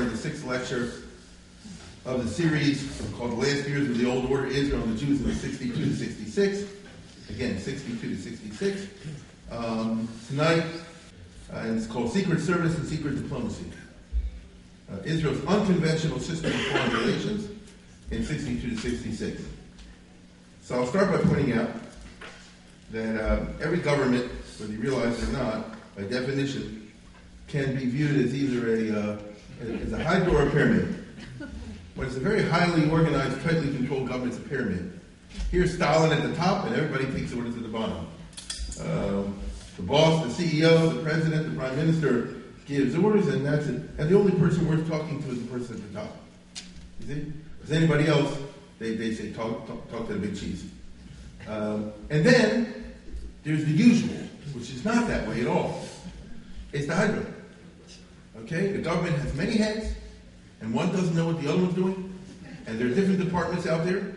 we're the sixth lecture of the series called The Last Years of the Old Order Israel and the Jews in 62 to 66. Again, 62 to 66. Um, tonight, uh, it's called Secret Service and Secret Diplomacy. Uh, Israel's unconventional system of foreign relations in 62 to 66. So I'll start by pointing out that uh, every government, whether you realize it or not, by definition, can be viewed as either a, uh, as a hydra or a pyramid. When it's a very highly organized, tightly controlled government, it's a pyramid. Here's Stalin at the top, and everybody takes orders at the bottom. Um, the boss, the CEO, the president, the prime minister gives orders, and that's it. And the only person worth talking to is the person at the top. You see? If anybody else, they, they say, talk, talk, talk to the big cheese. Um, and then there's the usual, which is not that way at all. It's the hydra. Okay? The government has many heads, and one doesn't know what the other one's doing, and there are different departments out there.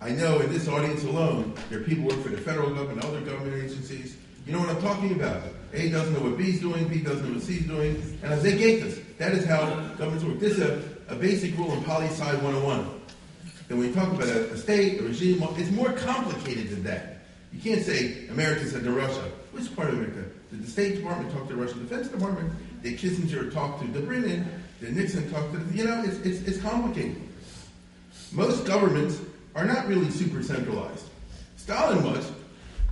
I know in this audience alone, there are people who work for the federal government, other government agencies. You know what I'm talking about. A doesn't know what B's doing, B doesn't know what C's doing, and as they gate this, that is how governments work. This is a, a basic rule in Poli Sci 101. And when you talk about a, a, state, a regime, it's more complicated than that. You can't say America said to Russia. Which part of America? Did the State Department talk to the Russian Defense Department? Did Kissinger talked to Dobrynin? Did Nixon talked to the, you know, it's, it's, it's complicated. Most governments are not really super centralized. Stalin was.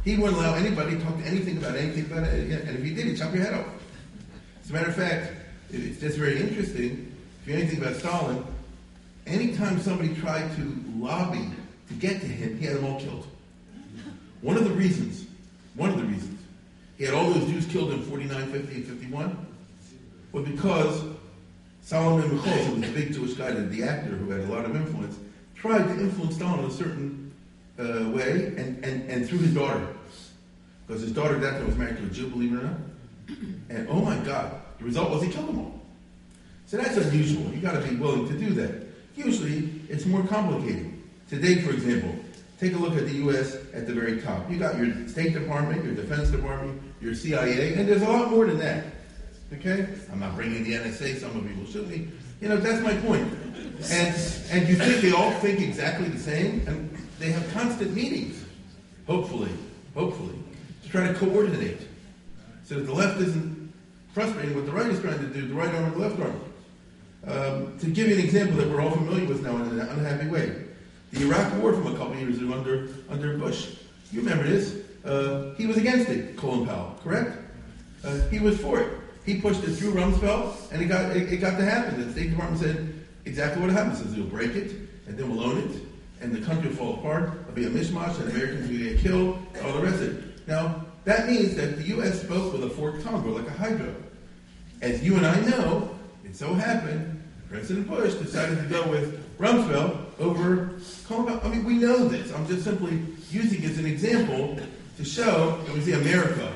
He wouldn't allow anybody to talk to anything about anything about it. And if he did, he'd chop your head off. As a matter of fact, it's just very interesting. If you know anything about Stalin, anytime somebody tried to lobby to get to him, he had them all killed. One of the reasons, one of the reasons, he had all those Jews killed in 49, 50, and 51 was because Solomon Mikhoels, who was a big Jewish guy, the actor who had a lot of influence, tried to influence Stalin in a certain uh, way and, and, and through his daughter. Because his daughter time was married to a Jew, believe it or not. And oh my God, the result was he killed them all. So that's unusual. You've got to be willing to do that. Usually, it's more complicated. Today, for example, take a look at the U.S. at the very top. You got your State Department, your Defense Department, your CIA, and there's a lot more than that. Okay? I'm not bringing the NSA. Some of you will shoot me. You know, that's my point. And and you think they all think exactly the same, and they have constant meetings. Hopefully, hopefully, to try to coordinate, so that the left isn't frustrating what the right is trying to do. The right arm and the left arm. Um, to give you an example that we're all familiar with now in an unhappy way, the Iraq War from a couple years ago under under Bush. You remember this? Uh, he was against it, Colin Powell, correct? Uh, he was for it. He pushed it through Rumsfeld, and it got it, it got to happen. The State Department said exactly what happens is we'll break it, and then we'll own it, and the country will fall apart. It'll be a mishmash, and Americans will get killed, and all the rest of it. Now that means that the U.S. spoke with a forked tongue, or like a hydra. As you and I know, it so happened President Bush decided to go with Rumsfeld over I mean, we know this. I'm just simply using it as an example to show that we see America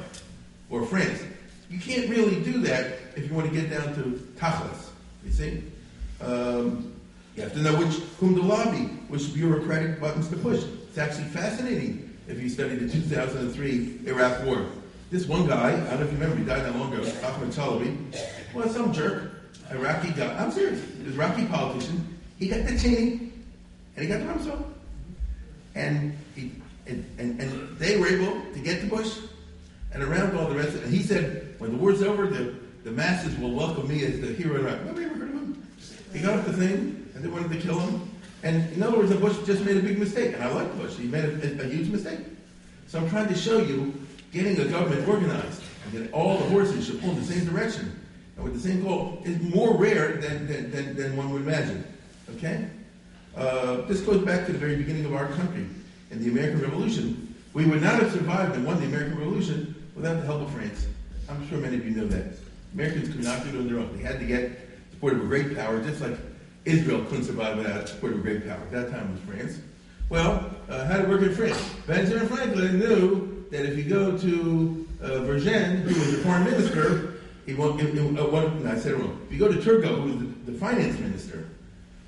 or France you can't really do that if you want to get down to tachlis. You see, um, you have to know which whom to lobby, which bureaucratic buttons to push. It's actually fascinating if you study the 2003 Iraq War. This one guy, I don't know if you remember, he died not long ago, Ahmed Chalabi, well, some jerk, Iraqi guy. I'm serious. This Iraqi politician. He got the Cheney, and he got the Rumsfeld, and he and, and, and they were able to get to Bush and around all the rest of it. And he said, when the war's over, the, the masses will welcome me as the hero Iraq. Nobody ever heard of him. He got up the thing, and they wanted to kill him. And in other words, Bush just made a big mistake. And I like Bush. He made a, a, a huge mistake. So I'm trying to show you getting a government organized and that all the horses should pull in the same direction and with the same goal is more rare than, than, than, than one would imagine. Okay? Uh, this goes back to the very beginning of our country. In the American Revolution, we would not have survived and won the American Revolution without the help of France. I'm sure many of you know that. Americans could not do it on their own. They had to get support of a great power, just like Israel couldn't survive without support of a great power. At that time was France. Well, uh, how did it work in France? Benjamin Franklin knew that if you go to uh, Vergennes, who was the foreign minister, he won't give him, uh, one, no, I said wrong. If you go to Turgot, who was the, the finance minister,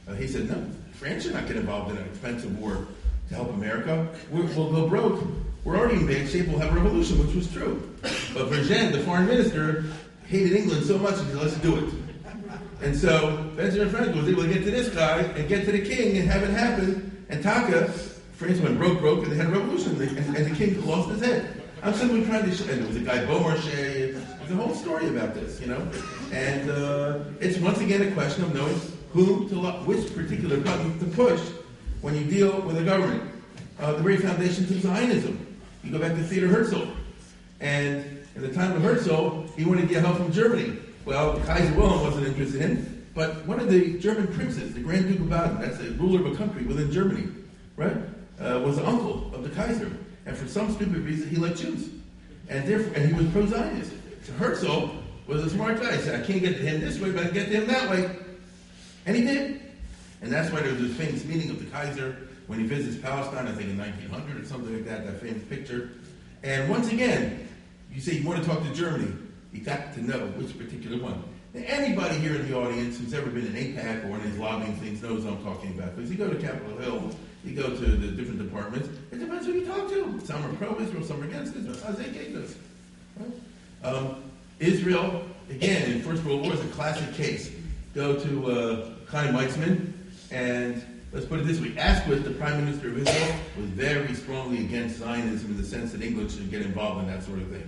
uh, he said, no, France should not get involved in an expensive war to help America. we will go broke we're already in bad shape, we'll have a revolution, which was true. But Vergennes, the foreign minister, hated England so much he said, let's do it. And so Benjamin Franklin was able to get to this guy and get to the king and have it happen. And Taka, France went broke, broke, and they had a revolution, and, and the king lost his head. I'm simply trying to show, and there was a guy, Beaumarchais, there's a whole story about this, you know? And uh, it's once again a question of knowing whom to, lo- which particular button to push when you deal with a government. Uh, the very foundations of Zionism. You go back to Theodor Herzl. And at the time of Herzl, he wanted to get help from Germany. Well, Kaiser Wilhelm wasn't interested in, but one of the German princes, the Grand Duke of Baden, that's the ruler of a country within Germany, right, uh, was the uncle of the Kaiser. And for some stupid reason, he liked Jews. And therefore, and he was pro-Zionist. So Herzl was a smart guy. He said, I can't get to him this way, but I can get to him that way. And he did. And that's why there's this famous meeting of the Kaiser when he visits Palestine, I think in 1900 or something like that, that famous picture. And once again, you say you want to talk to Germany, you got to know which particular one. Now, anybody here in the audience who's ever been in AIPAC or one of these lobbying things knows what I'm talking about. Because you go to Capitol Hill, you go to the different departments, it depends who you talk to. Some are pro-Israel, some are against Israel. Isaiah gave this. Right? Um, Israel, again, in First World War is a classic case. Go to uh, Chaim Weizmann, and let's put it this way. Asquith, the Prime Minister of Israel, was very strongly against Zionism in the sense that England should get involved in that sort of thing.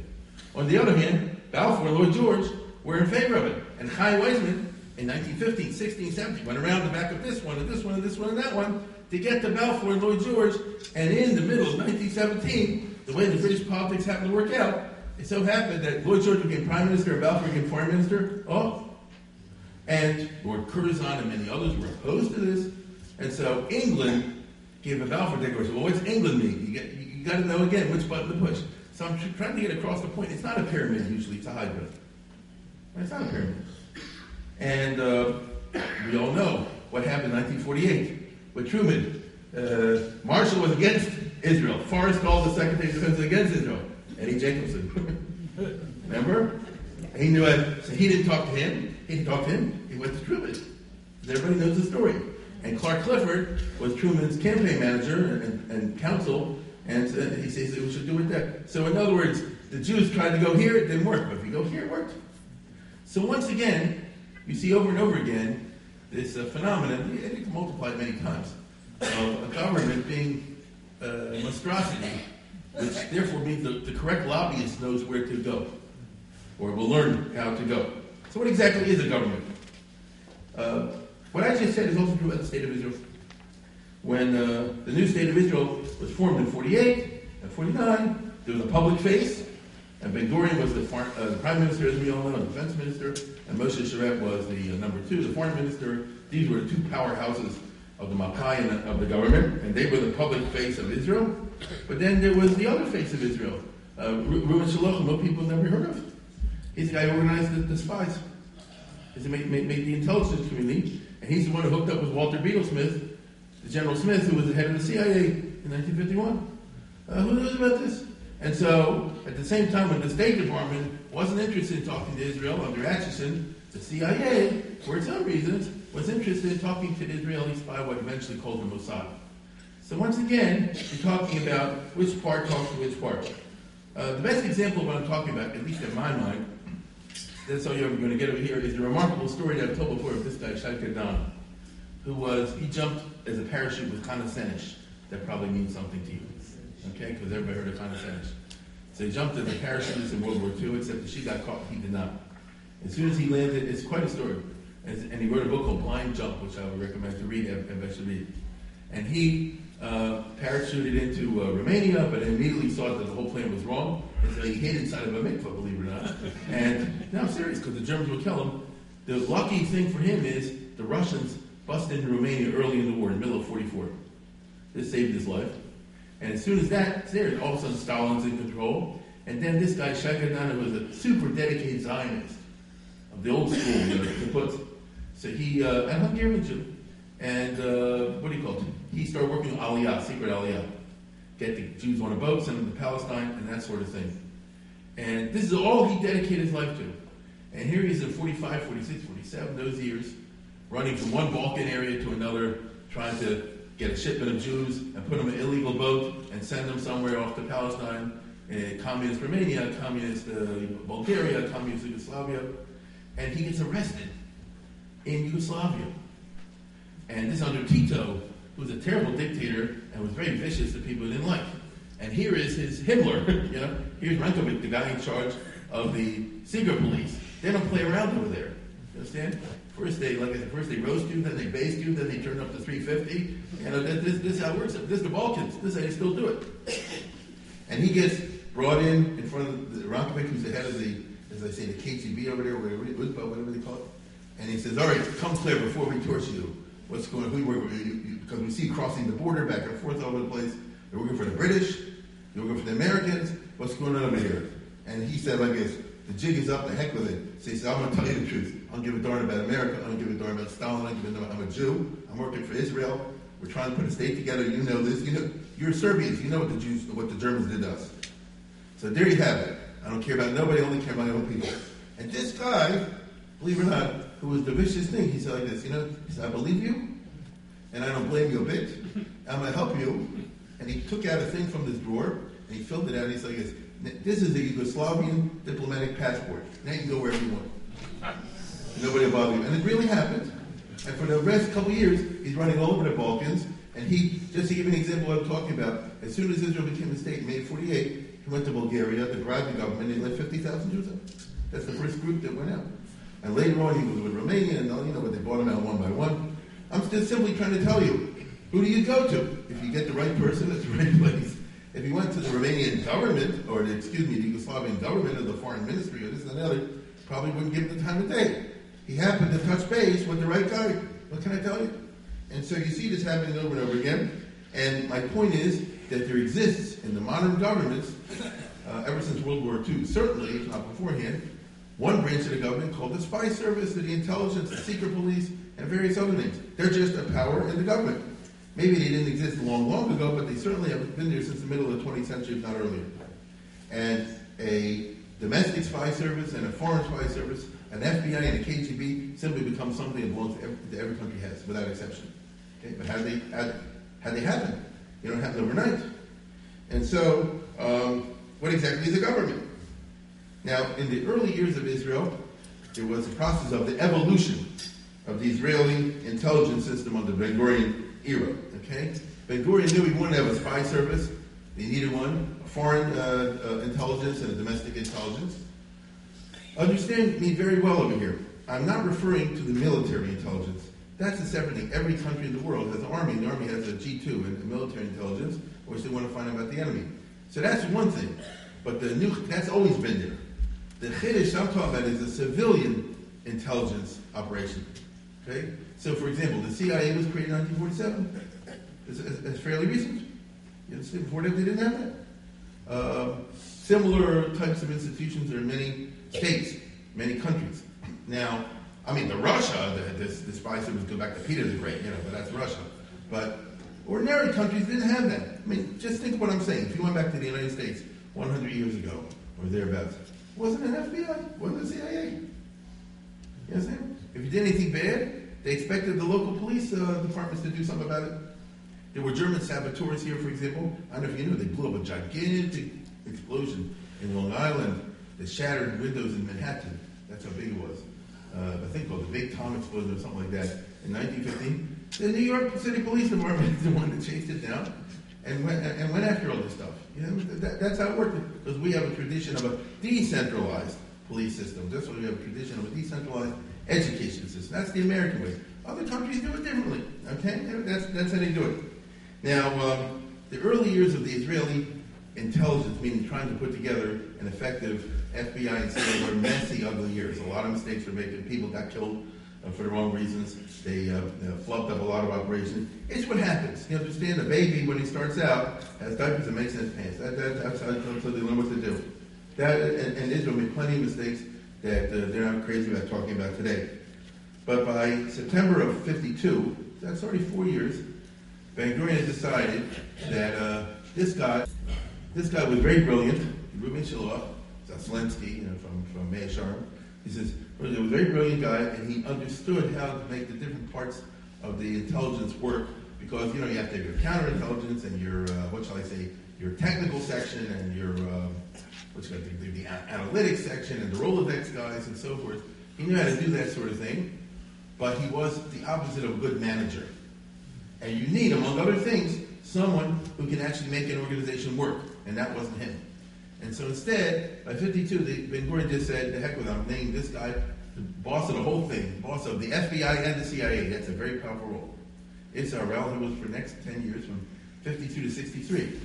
On the other hand, Balfour Lloyd George were in favor of it. And Chaim Weizmann, in 1915, 16, 17, went around the back of this one, and this one, and this one, and that one, to get to Balfour and Lloyd George. And in the middle of 1917, the way the British politics happened to work out, it so happened that Lloyd George became Prime Minister and Balfour became Foreign Minister. Oh. And Lord Curzon and many others were opposed to this. And so England gave a Balfour declaration. Well, what's England mean? You, get, you got to know again which button to push. So I'm trying to get across the point. It's not a pyramid usually, it's a hydra. It's not a pyramid. And uh, we all know what happened in 1948 with Truman. Uh, Marshall was against Israel. Forrestal, the Secretary of Defense, against Israel. Eddie Jacobson. Remember? He knew it. So he didn't talk to him. He didn't talk to him. He went to Truman. Everybody knows the story. And Clark Clifford was Truman's campaign manager and, and counsel, and he says we should do it there. So in other words, the Jews tried to go here, it didn't work. But if you go here, it worked. So once again, you see over and over again this uh, phenomenon, and it can multiply many times, of a government being uh, monstrosity, which therefore means the, the correct lobbyist knows where to go, or will learn how to go. So what exactly is a government? Uh, what I just said is also true about the state of Israel. When uh, the new state of Israel was formed in 48 and 49, there was a public face, and Ben Gurion was the, uh, the prime minister, as we all know, the defense minister, and Moshe Sharett was the uh, number two, the foreign minister. These were the two powerhouses of the Mapai and of the government, and they were the public face of Israel. But then there was the other face of Israel, uh, Reuven Shiloah, most people have never heard of. He's the guy who organized the, the spies. He made, made, made the intelligence community, and he's the one who hooked up with Walter Bedell Smith, the General Smith, who was the head of the CIA in 1951. Uh, who knows about this? And so, at the same time, when the State Department wasn't interested in talking to Israel under Acheson, the CIA, for some reasons, was interested in talking to the Israeli spy, what eventually called the Mossad. So once again, you're talking about which part talks to which part. Uh, the best example of what I'm talking about, at least in my mind, that's all you're going to get over here, is the remarkable story that I've told before of this guy, Don, who was, he jumped as a parachute with Hannah Senesh. That probably means something to you. Okay, because everybody heard of Hannah Senesh. So he jumped as a parachutist in World War II, except that she got caught, he did not. As soon as he landed, it's quite a story. And he wrote a book called Blind Jump, which I would recommend to read, everybody should read. And he uh, parachuted into uh, Romania, but immediately saw that the whole plan was wrong. He hid inside of a mikvah, believe it or not. And now I'm serious, because the Germans would kill him. The lucky thing for him is the Russians busted into Romania early in the war, in the middle of 44. This saved his life. And as soon as that's there, all of a sudden Stalin's in control. And then this guy, Shaike Dan, was a super dedicated Zionist of the old school, you know. So he, uh, and Hungarian Jew. And uh, what do you call it? He started working on Aliyah, secret Aliyah. Get the Jews on a boat, send them to Palestine, and that sort of thing. And this is all he dedicated his life to. And here he is in 45, 46, 47, those years, running from one Balkan area to another, trying to get a shipment of Jews and put them in an illegal boat and send them somewhere off to Palestine, uh, communist Romania, communist uh, Bulgaria, communist Yugoslavia. And he gets arrested in Yugoslavia. And this under Tito, who was a terrible dictator and was very vicious to people he didn't like. And here is his Himmler, you know. Here's Rankovic, the guy in charge of the secret police. They don't play around over there. You understand? First they, like I said, first they roast you, then they baste you, then they turn up to 350. You know, this, this is how it works. This is the Balkans. This is how they still do it. And he gets brought in in front of the Rankovic, who's the head of the, as I say, the KGB over there, whatever, whatever they call it. And he says, all right, come clear before we torture you. What's going on? Who were you? Because we see crossing the border back and forth all over the place. They're working for the British. They're working for the Americans. What's going on over here? And he said like this, the jig is up, the heck with it. So he said, I'm going to tell you the truth. I don't give a darn about America. I don't give a darn about Stalin. I don't give a darn. I'm a Jew. I'm working for Israel. We're trying to put a state together. You know this. You know, you're Serbians. You know what the Jews, what the Germans did to us. So there you have it. I don't care about nobody. I only care about my own people. And this guy, believe it or not, who was the vicious thing, he said like this, you know, he said, I believe you, and I don't blame you a bit. I'm going to help you. And he took out a thing from this drawer, and he filled it out, and he said this, is a Yugoslavian diplomatic passport. Now you can go wherever you want. Nobody will bother you. And it really happened. And for the rest couple years, he's running all over the Balkans. And he, just to give an example of what I'm talking about, as soon as Israel became a state in May 48, he went to Bulgaria, the Grabi government, and let 50,000 Jews out. That's the first group that went out. And later on, he was with Romania, and you know, but they brought him out one by one. I'm just simply trying to tell you, who do you go to? If you get the right person at the right place. If you went to the Romanian government, or the, excuse me, the Yugoslavian government, or the foreign ministry, or this and another, probably wouldn't give him the time of day. He happened to touch base with the right guy. What can I tell you? And so you see this happening over and over again. And my point is that there exists in the modern governments, uh, ever since World War II, certainly, if not beforehand, one branch of the government called the spy service, or the intelligence, the secret police, and various other names. They're just a power in the government. Maybe they didn't exist long, long ago, but they certainly have been there since the middle of the 20th century, if not earlier. And a domestic spy service and a foreign spy service, an FBI and a KGB simply become something that belongs to every, that every country has, without exception. Okay? But how they how, how they happen? You don't happen overnight. And so, um, what exactly is a government? Now, in the early years of Israel, there was a process of the evolution of the Israeli intelligence system under the Ben Gurion era. Okay, Ben Gurion knew he wanted to have a spy service. He needed one, a foreign uh, uh, intelligence and a domestic intelligence. Understand me very well over here. I'm not referring to the military intelligence. That's a separate thing. Every country in the world has an army, the army has a G2 and military intelligence, which they want to find out about the enemy. So that's one thing. But the new, that's always been there. The Chiddush I'm talking about is a civilian intelligence operation. Okay? So, for example, the CIA was created in 1947. It's, fairly recent. You understand? Before that, they didn't have that. Uh, similar types of institutions are in many states, many countries. Now, I mean, the Russia, the, this, the spy service go back to Peter the Great, you know, but that's Russia. But ordinary countries didn't have that. I mean, just think of what I'm saying. If you went back to the United States 100 years ago, or thereabouts, wasn't an FBI, wasn't the CIA. You understand? If you did anything bad, they expected the local police uh, departments to do something about it. There were German saboteurs here, for example. I don't know if you knew, they blew up a gigantic explosion in Long Island that shattered windows in Manhattan. That's how big it was. Uh, I think called the Black Tom explosion or something like that in 1915. The New York City Police Department is the one that chased it down and went, and went after all this stuff. You know, that, that's how it worked because we have a tradition of a decentralized police system. That's why we have a tradition of a decentralized education system. That's the American way. Other countries do it differently. Okay, that's that's how they do it. Now, um, the early years of the Israeli intelligence, meaning trying to put together an effective FBI and CIA, were messy, ugly years. A lot of mistakes were made. People got killed uh, for the wrong reasons. They uh, uh, up a lot of operations. It's what happens. You understand? A baby, when he starts out, has diapers and makes his pants. That, that, that's how they learn what to do. That, and, and Israel made plenty of mistakes that uh, they're not crazy about talking about today. But by September of 52, that's already four years, Ben Gurion decided that uh, this guy, this guy was very brilliant, Reuben Shiloah, Zaslensky, you know, from, from Shearim. He says, he was a very brilliant guy, and he understood how to make the different parts of the intelligence work because, you know, you have to have your counterintelligence and your, uh, what shall I say, your technical section and your, uh, what's going to be the analytics section and the Rolodex guys and so forth. He knew how to do that sort of thing. but he was the opposite of a good manager. And you need, among other things, someone who can actually make an organization work, and that wasn't him. And so instead, by 52, the, Ben Gurion just said, the heck with it, I'm naming this guy the boss of the whole thing, boss of the FBI and the CIA. That's a very powerful role. Harel, who was for the next 10 years from 52 to 63.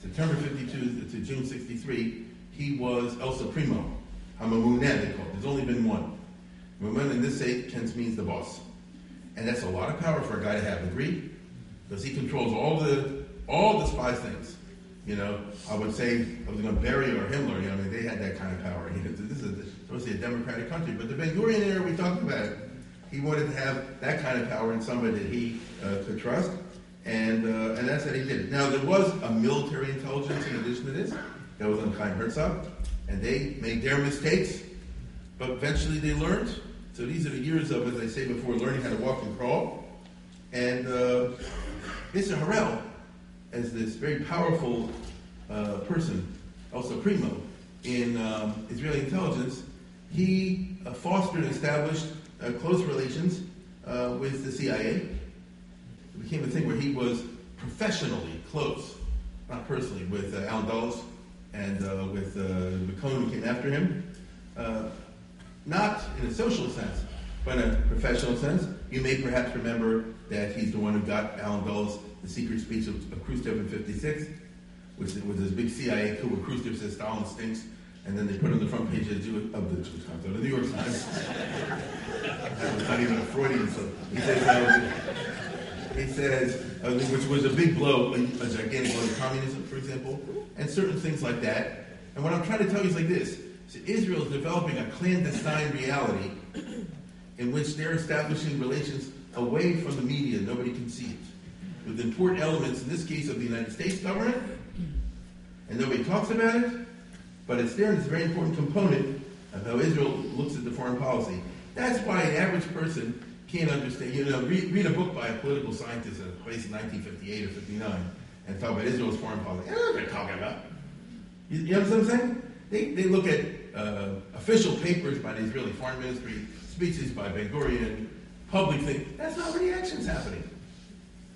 September 52 to June 63, he was El Supremo. Hamamuneh, they call it. There's only been one. Mamun in this state sense means the boss. And that's a lot of power for a guy to have, agree? Because he controls all the all the spy things. You know, I would say I was going to bury or Himmler. You know, I mean, they had that kind of power. You know, this is supposed to a democratic country, but the Ben Gurion era we talked about, it. he wanted to have that kind of power in somebody that he uh, could trust, and uh, and that's what he did. Now there was a military intelligence in addition to this. That was on Chaim Herzog, and they made their mistakes, but eventually they learned. So these are the years of, as I say before, learning how to walk and crawl. And uh, Isser Harel, as this very powerful uh, person, also primo, in um, Israeli intelligence, he uh, fostered and established uh, close relations uh, with the CIA. Became a thing where he was professionally close, not personally, with uh, Allen Dulles and uh, with McCone who came after him. not in a social sense, but in a professional sense. You may perhaps remember that he's the one who got Allen Dulles the secret speech of, of Khrushchev in 56, which was this big CIA coup where Khrushchev says Stalin stinks, and then they put on the front page of the, of the New York Times. that was not even a Freudian So He says, uh, he says uh, which was a big blow, a, a gigantic blow to communism, for example, and certain things like that. And what I'm trying to tell you is like this. So Israel is developing a clandestine reality in which they're establishing relations away from the media. Nobody can see it. With important elements, in this case, of the United States government, and nobody talks about it, but it's there and it's a very important component of how Israel looks at the foreign policy. That's why an average person can't understand. You know, read, read a book by a political scientist in place in 1958 or 59 and talk about Israel's foreign policy. Know what they're talking about. You, you know what I'm saying? They, they look at uh, official papers by the Israeli Foreign Ministry, speeches by Ben Gurion, public things. That's not where the action's happening.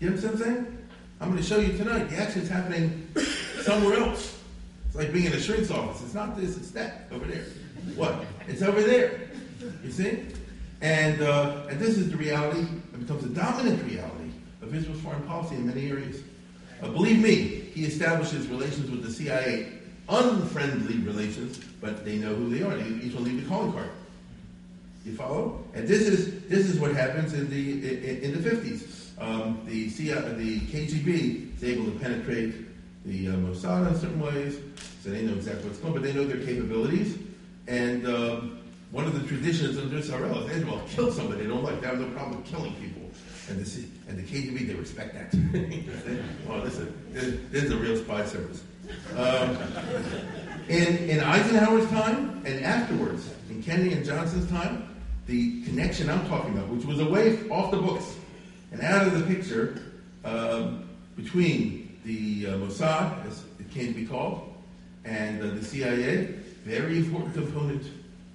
You know what I'm saying? I'm going to show you tonight. The action's happening somewhere else. It's like being in a shrink's office. It's not this, it's that over there. What? It's over there. You see? And, uh, and this is the reality, it becomes a dominant reality of Israel's foreign policy in many areas. Uh, believe me, he establishes relations with the CIA, unfriendly relations, but they know who they are. They each one leave the calling card. You follow? And this is this is what happens in the in, in the fifties. Um, the CIA, the KGB is able to penetrate the uh, Mossad in certain ways, so they know exactly what's going. on, But they know their capabilities, and um, one of the traditions of Israel is Israel kill somebody they don't like. They have no problem with killing people. And, is, and the KGB, they respect that. oh, listen, this, this, is a real spy service. Um, in, in Eisenhower's time and afterwards, in Kennedy and Johnson's time, the connection I'm talking about, which was away off the books and out of the picture um, between the uh, Mossad, as it came to be called, and uh, the CIA, very important component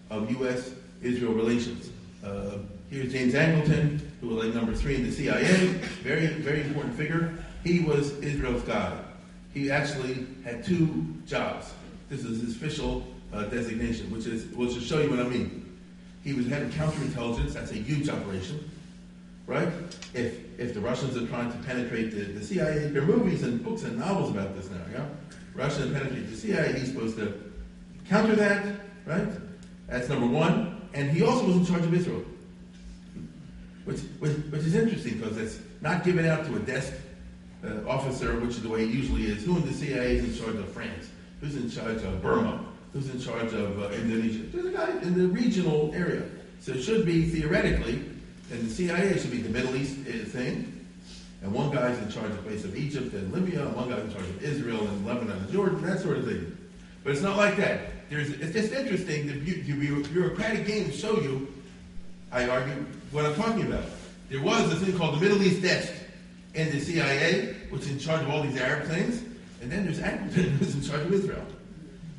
of U.S. Israel relations. Uh, here's James Angleton, who was like number three in the CIA, very, very important figure. He was Israel's guy. He actually had two jobs. This is his official uh, designation, which is, will just show you what I mean. He was head of counterintelligence. That's a huge operation, right? If if the Russians are trying to penetrate the, the CIA, there are movies and books and novels about this now. Yeah, Russians penetrate the CIA. He's supposed to counter that, right? That's number one. And he also was in charge of Israel, which which, which is interesting because it's not given out to a desk uh, officer, which is the way it usually is. Who in the CIA is in charge of France? Who's in charge of Burma? who's in charge of uh, Indonesia. There's a guy in the regional area. So it should be theoretically, and the CIA should be the Middle East uh, thing. And one guy's in charge of place of Egypt and Libya, and one guy's in charge of Israel and Lebanon and Jordan, that sort of thing. But it's not like that. There's, it's just interesting. The, the bureaucratic games show you, I argue, what I'm talking about. There was a thing called the Middle East desk in the CIA, which is in charge of all these Arab things. And then there's Angleton, who's in charge of Israel.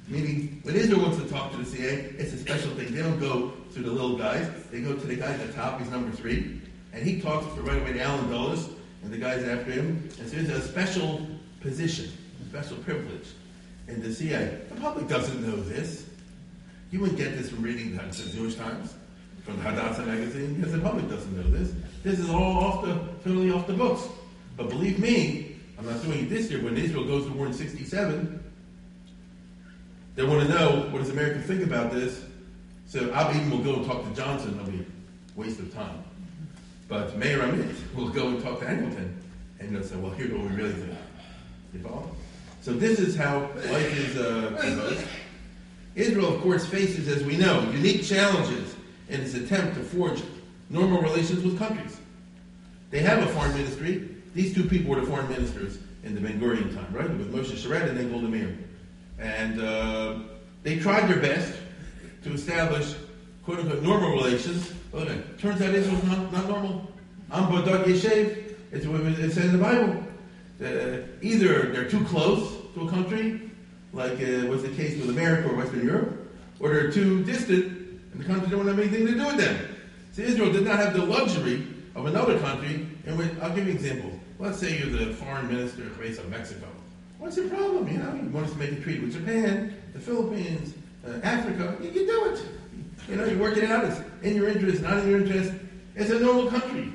Meaning, when Israel wants to talk to the CIA, it's a special thing. They don't go to the little guys. They go to the guy at the top. He's number three. And he talks to right away to Allen Dulles and the guys after him. And so there's a special position, a special privilege in the CIA. The public doesn't know this. You wouldn't get this from reading the Jewish Times, from the Hadassah magazine, the public doesn't know this. This is all off the, totally off the books. But believe me, I'm not doing it this year. When Israel goes to war in 67, they want to know what does America think about this. So I even will go and talk to Johnson. It'll be a waste of time. But Meir Amit will go and talk to Angleton, and they'll say, well, here's what we really think. You follow? So this is how life is uh, Israel, of course, faces, as we know, unique challenges in its attempt to forge normal relations with countries. They have a foreign ministry. These two people were the foreign ministers in the Ben Gurion time, right? With Moshe Sharett and then Golda Meir. And uh, they tried their best to establish quote unquote normal relations. It turns out Israel's not, not normal. Am Bodog Yeshev, it's what it says in the Bible. Uh, either they're too close to a country, like uh, was the case with America or Western Europe, or they're too distant and the country don't have anything to do with them. So Israel did not have the luxury of another country. And which, I'll give you an example. Let's say you're the foreign minister of Mexico. What's your problem? You know, you want us to make a treaty with Japan, the Philippines, uh, Africa. You can do it. You know, you work it out. It's in your interest, not in your interest. It's a normal country.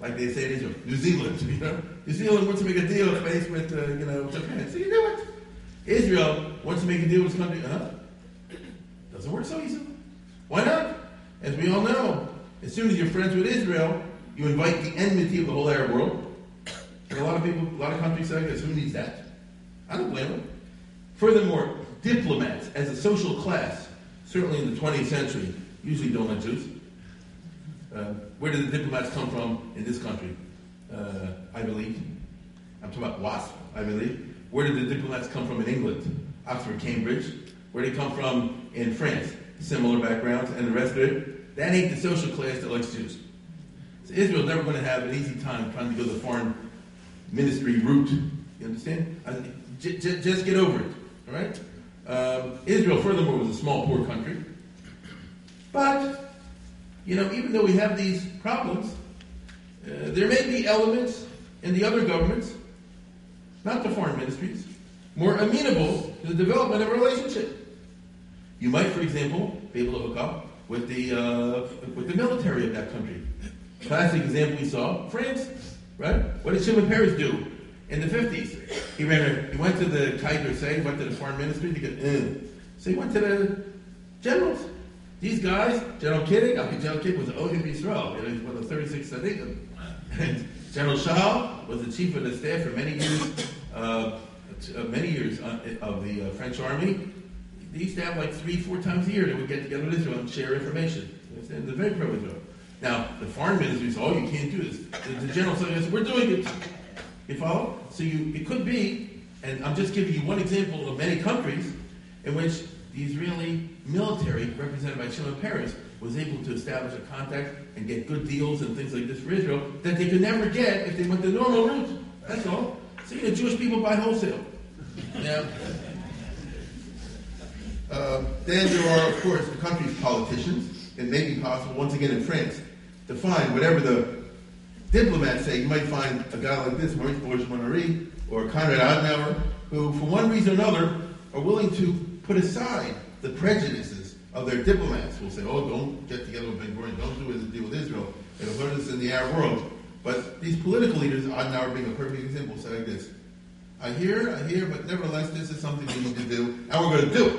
Like they say in Israel, New Zealand, you know. New Zealand wants to make a deal faced with, uh, you know, Japan. So you do it. Israel wants to make a deal with this country. Huh? Doesn't work so easily. Why not? As we all know, as soon as you're friends with Israel, you invite the enmity of the whole Arab world. And a lot of people, a lot of countries say, who needs that? I don't blame them. Furthermore, diplomats as a social class, certainly in the 20th century, usually don't like Jews. Uh, where did the diplomats come from in this country? Uh, I believe. I'm talking about WASP, I believe. Where did the diplomats come from in England? Oxford, Cambridge. Where did they come from in France? Similar backgrounds, and the rest of it. That ain't the social class that likes Jews. So Israel's never going to have an easy time trying to go the foreign ministry route. You understand? J- j- just get over it. All right? Um, Israel, furthermore, was a small, poor country. But, you know, even though we have these problems, uh, there may be elements in the other governments, not the foreign ministries, more amenable to the development of a relationship. You might, for example, be able to hook up with the, uh, with the military of that country. Classic example we saw, France, right? What did Shimon Peres do in the 50s? He ran a, he went to the Kaiser say, went to the foreign ministry to get in. So he went to the generals. These guys, General Kidd, I think General Kidd was Ogin Yisrael. You know, he's one of the 36 Tzaddikim. And General Shaul was the chief of the staff for many years, uh, uh, many years uh, of the uh, French army. They used to have like three, four times a year they would get together with Israel and share information. They're very privileged. Now, the foreign ministry said, oh, you can't do this. The, the general said, we're doing it. You follow? So you, it could be, and I'm just giving you one example of many countries in which the Israeli military, represented by Shimon Peres, was able to establish a contact and get good deals and things like this for Israel that they could never get if they went the normal route. That's all. So you know, Jewish people buy wholesale. Yeah. Uh, then there are, of course, the country's politicians. It may be possible, once again in France, to find whatever the diplomats say. You might find a guy like this, Maurice Bourgès-Maunoury, or Konrad Adenauer, who, for one reason or another, are willing to put aside the prejudices of their diplomats. Will say, "Oh, don't get together with Ben Gurion. Don't do a deal with Israel. It'll hurt us in the Arab world." But these political leaders, are now being a perfect example, say like this: "I hear, I hear, but nevertheless, this is something we need to do, and we're going to do it."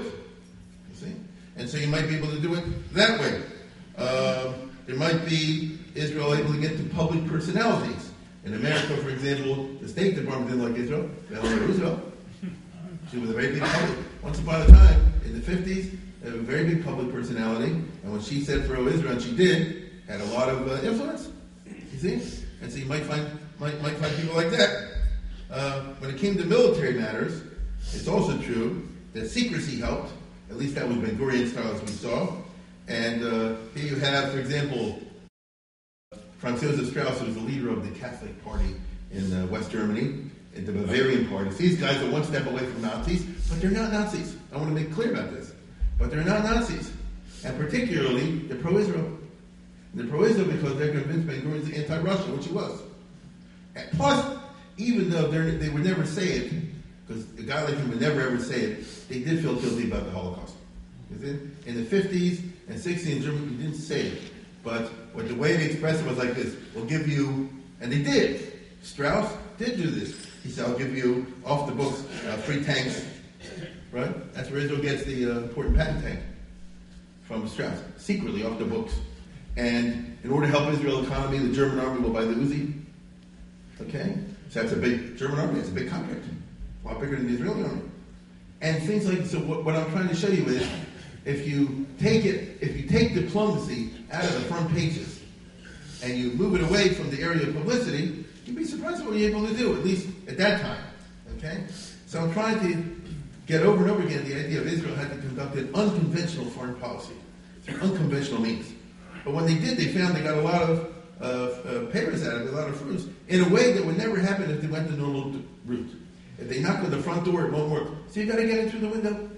You see, and so you might be able to do it that way. Uh, there might be Israel able to get to public personalities. In America, for example, the State Department didn't like Israel. Eleanor Roosevelt. She was a very big public. Once upon a time, in the 50s, a very big public personality. And when she said pro Israel, and she did, had a lot of uh, influence. You see? And so you might find, might, might find people like that. Uh, when it came to military matters, it's also true that secrecy helped. At least that was Ben Gurion style, as we saw. And uh, here you have, for example, Franz Josef Strauss, who was the leader of the Catholic Party in uh, West Germany. in the Bavarian parties. These guys are one step away from Nazis, but they're not Nazis. I want to make clear about this. But they're not Nazis. And particularly, they're pro-Israel. They're pro-Israel because they're convinced Ben Gurion's anti-Russian, which he was. And plus, even though they would never say it, because a guy like him would never ever say it, they did feel guilty about the Holocaust. In the 50s and 60s in Germany, didn't say it. But what the way they expressed it was like this We'll give you, and they did. Strauss did do this. He said, I'll give you off the books uh, free tanks. Right? That's where Israel gets the uh, important Patton tank from Strauss, secretly off the books. And in order to help Israel economy, the German army will buy the Uzi. Okay? So that's a big German army, it's a big contract. A lot bigger than the Israeli army. And things like so what, what I'm trying to show you is if you take it, if you take diplomacy out of the front pages and you move it away from the area of publicity, you'd be surprised what you're able to do, at least at that time. Okay? So I'm trying to get over and over again the idea of Israel had to conduct an unconventional foreign policy through unconventional means. But when they did, they found they got a lot of uh, uh, pears out of it, a lot of fruits, in a way that would never happen if they went the normal route. If they knock on the front door, it won't work. So you got to get in through the window.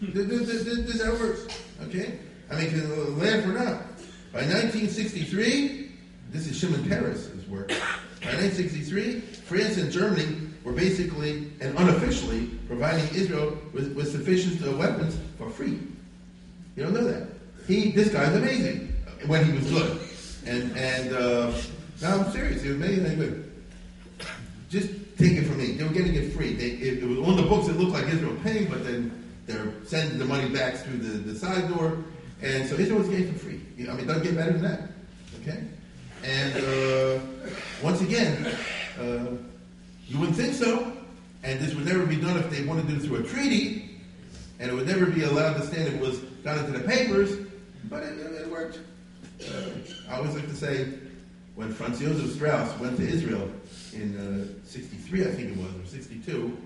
this, this, this, this is how it works. Okay? I mean, can laugh or not. By 1963, this is Shimon Peres' work. By 1963, France and Germany were basically and unofficially providing Israel with, with sufficient uh, weapons for free. You don't know that. He, this guy's amazing when he was good. And and uh, no, I'm serious. He was amazing. Good. Just take it from me. They were getting it free. They, it, it, was on the books. It looked like Israel paying, but then they're sending the money back through the, the side door, and so Israel was getting it free. I mean, it doesn't get better than that. Okay. And uh, once again, uh, you wouldn't think so, and this would never be done if they wanted to do it through a treaty, and it would never be allowed to stand. if It was done into the papers, but it, it, worked. Uh, I always like to say, when Franz Josef Strauss went to Israel in uh, 63, I think it was, or 62.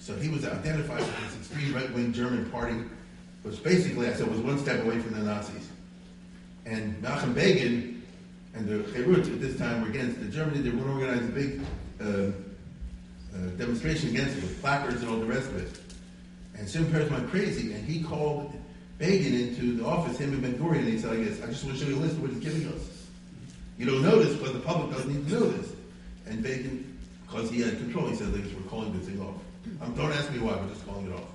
So he was identified with this extreme right-wing German party, which basically, I said, was one step away from the Nazis. And Menachem Begin and the Herut at this time were against the Germany. They were to organize a big uh, uh, demonstration against it with placards and all the rest of it. And Shimon Peres went crazy, and he called Begin into the office, him and Ben Gurion, and he said, I guess, I just want to show you a list of what he's giving us. You don't know this, but the public doesn't need to know this. And Begin, because he had control, he said, ladies, we're calling this thing off. Um, don't ask me why, we're just calling it off.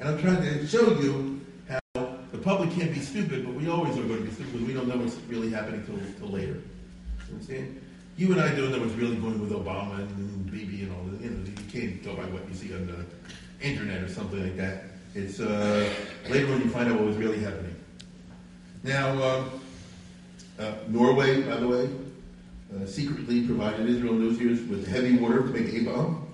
And I'm trying to show you how the public can't be stupid, but we always are going to be stupid because we don't know what's really happening till, till later. You understand? You and I don't know what's really going with Obama and Bibi and all that. You know, you can't go by what you see on the internet or something like that. It's uh, later on you find out what was really happening. Now, um, uh, Norway, by the way, uh, secretly provided Israel years with heavy water to make a bomb.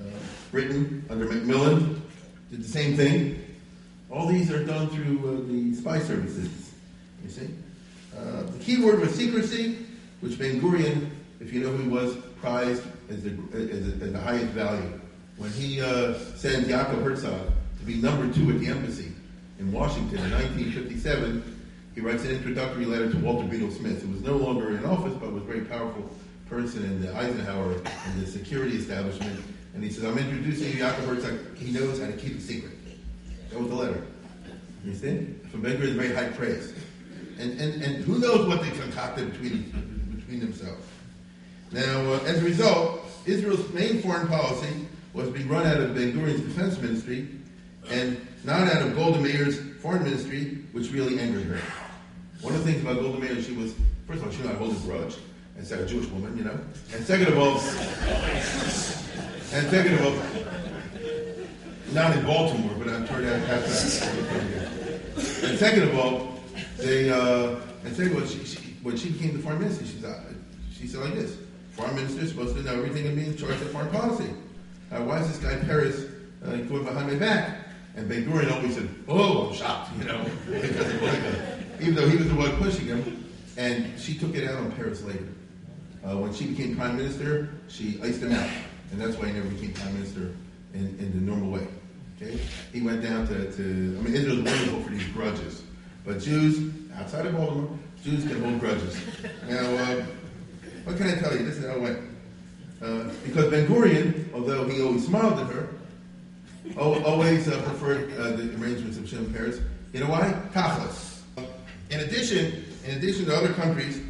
Uh, Britain, under Macmillan, did the same thing. All these are done through uh, the spy services, you see. Uh, the key word was secrecy, which Ben Gurion, if you know who he was, prized as the, as, a, as the highest value. When he uh, sent Jakob Herzog to be number two at the embassy in Washington in 1957, he writes an introductory letter to Walter Bedell Smith, who was no longer in office but was a very powerful person in the Eisenhower and the security establishment. And he says, I'm introducing you Jakob Herzog. He knows how to keep a secret. That was the letter. You see? From Ben is very high praise. And, and, and who knows what they concocted between, between themselves. Now, uh, as a result, Israel's main foreign policy was being run out of Ben Gurion's defense ministry and not out of Golda Meir's foreign ministry, which really angered her. One of the things about Golda Meir, she was, first of all, she not hold a grudge, and said a Jewish woman, you know. And second of all, and second of all, not in Baltimore, but I'm turned out that. And second of all, they, uh, and second of all, she, she, when she became the foreign minister, she said, she said like this, foreign minister is supposed to know everything and be in charge of foreign policy. Uh, why is this guy Peres uh, going behind my back? And Ben Gurion always said, "Oh, I'm shocked," you know, because even though he was the one pushing him. And she took it out on Peres later. Uh, when she became prime minister, she iced him out, and that's why he never became prime minister in, in the normal way. Okay, he went down to, to I mean, Israel's wonderful for these grudges, but Jews outside of Baltimore, Jews can hold grudges. Now, uh, what can I tell you? This is how it went. Uh, because Ben Gurion, although he always smiled at her, always uh, preferred uh, the arrangements of Shimon Peres. You know why? Tachlis. In addition, in addition to other countries,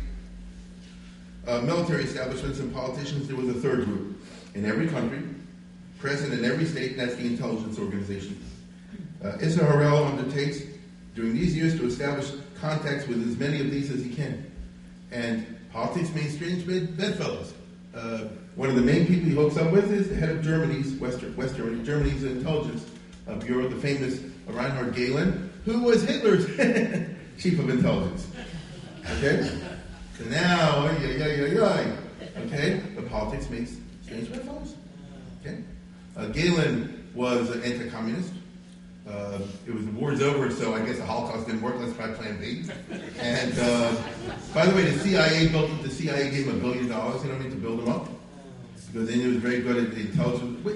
uh, military establishments and politicians, there was a third group in every country, present in every state, and that's the intelligence organization. Uh, Isser undertakes during these years to establish contacts with as many of these as he can. And politics means strange bedfellows. Uh, one of the main people he hooks up with is the head of Germany's, Western, Western Germany's intelligence uh, bureau, the famous Reinhard Gehlen, who was Hitler's chief of intelligence. Okay? So now, yeah, yeah, yeah, yeah. Okay? The politics makes strange bedfellows. Okay? Uh, Gehlen was an anti-communist. Uh, it was the war's over, so I guess the Holocaust didn't work. Let's try Plan B. And uh, by the way, the CIA built the CIA gave him a billion dollars. You don't need to build him up because they knew he was very good at the intelligence. We,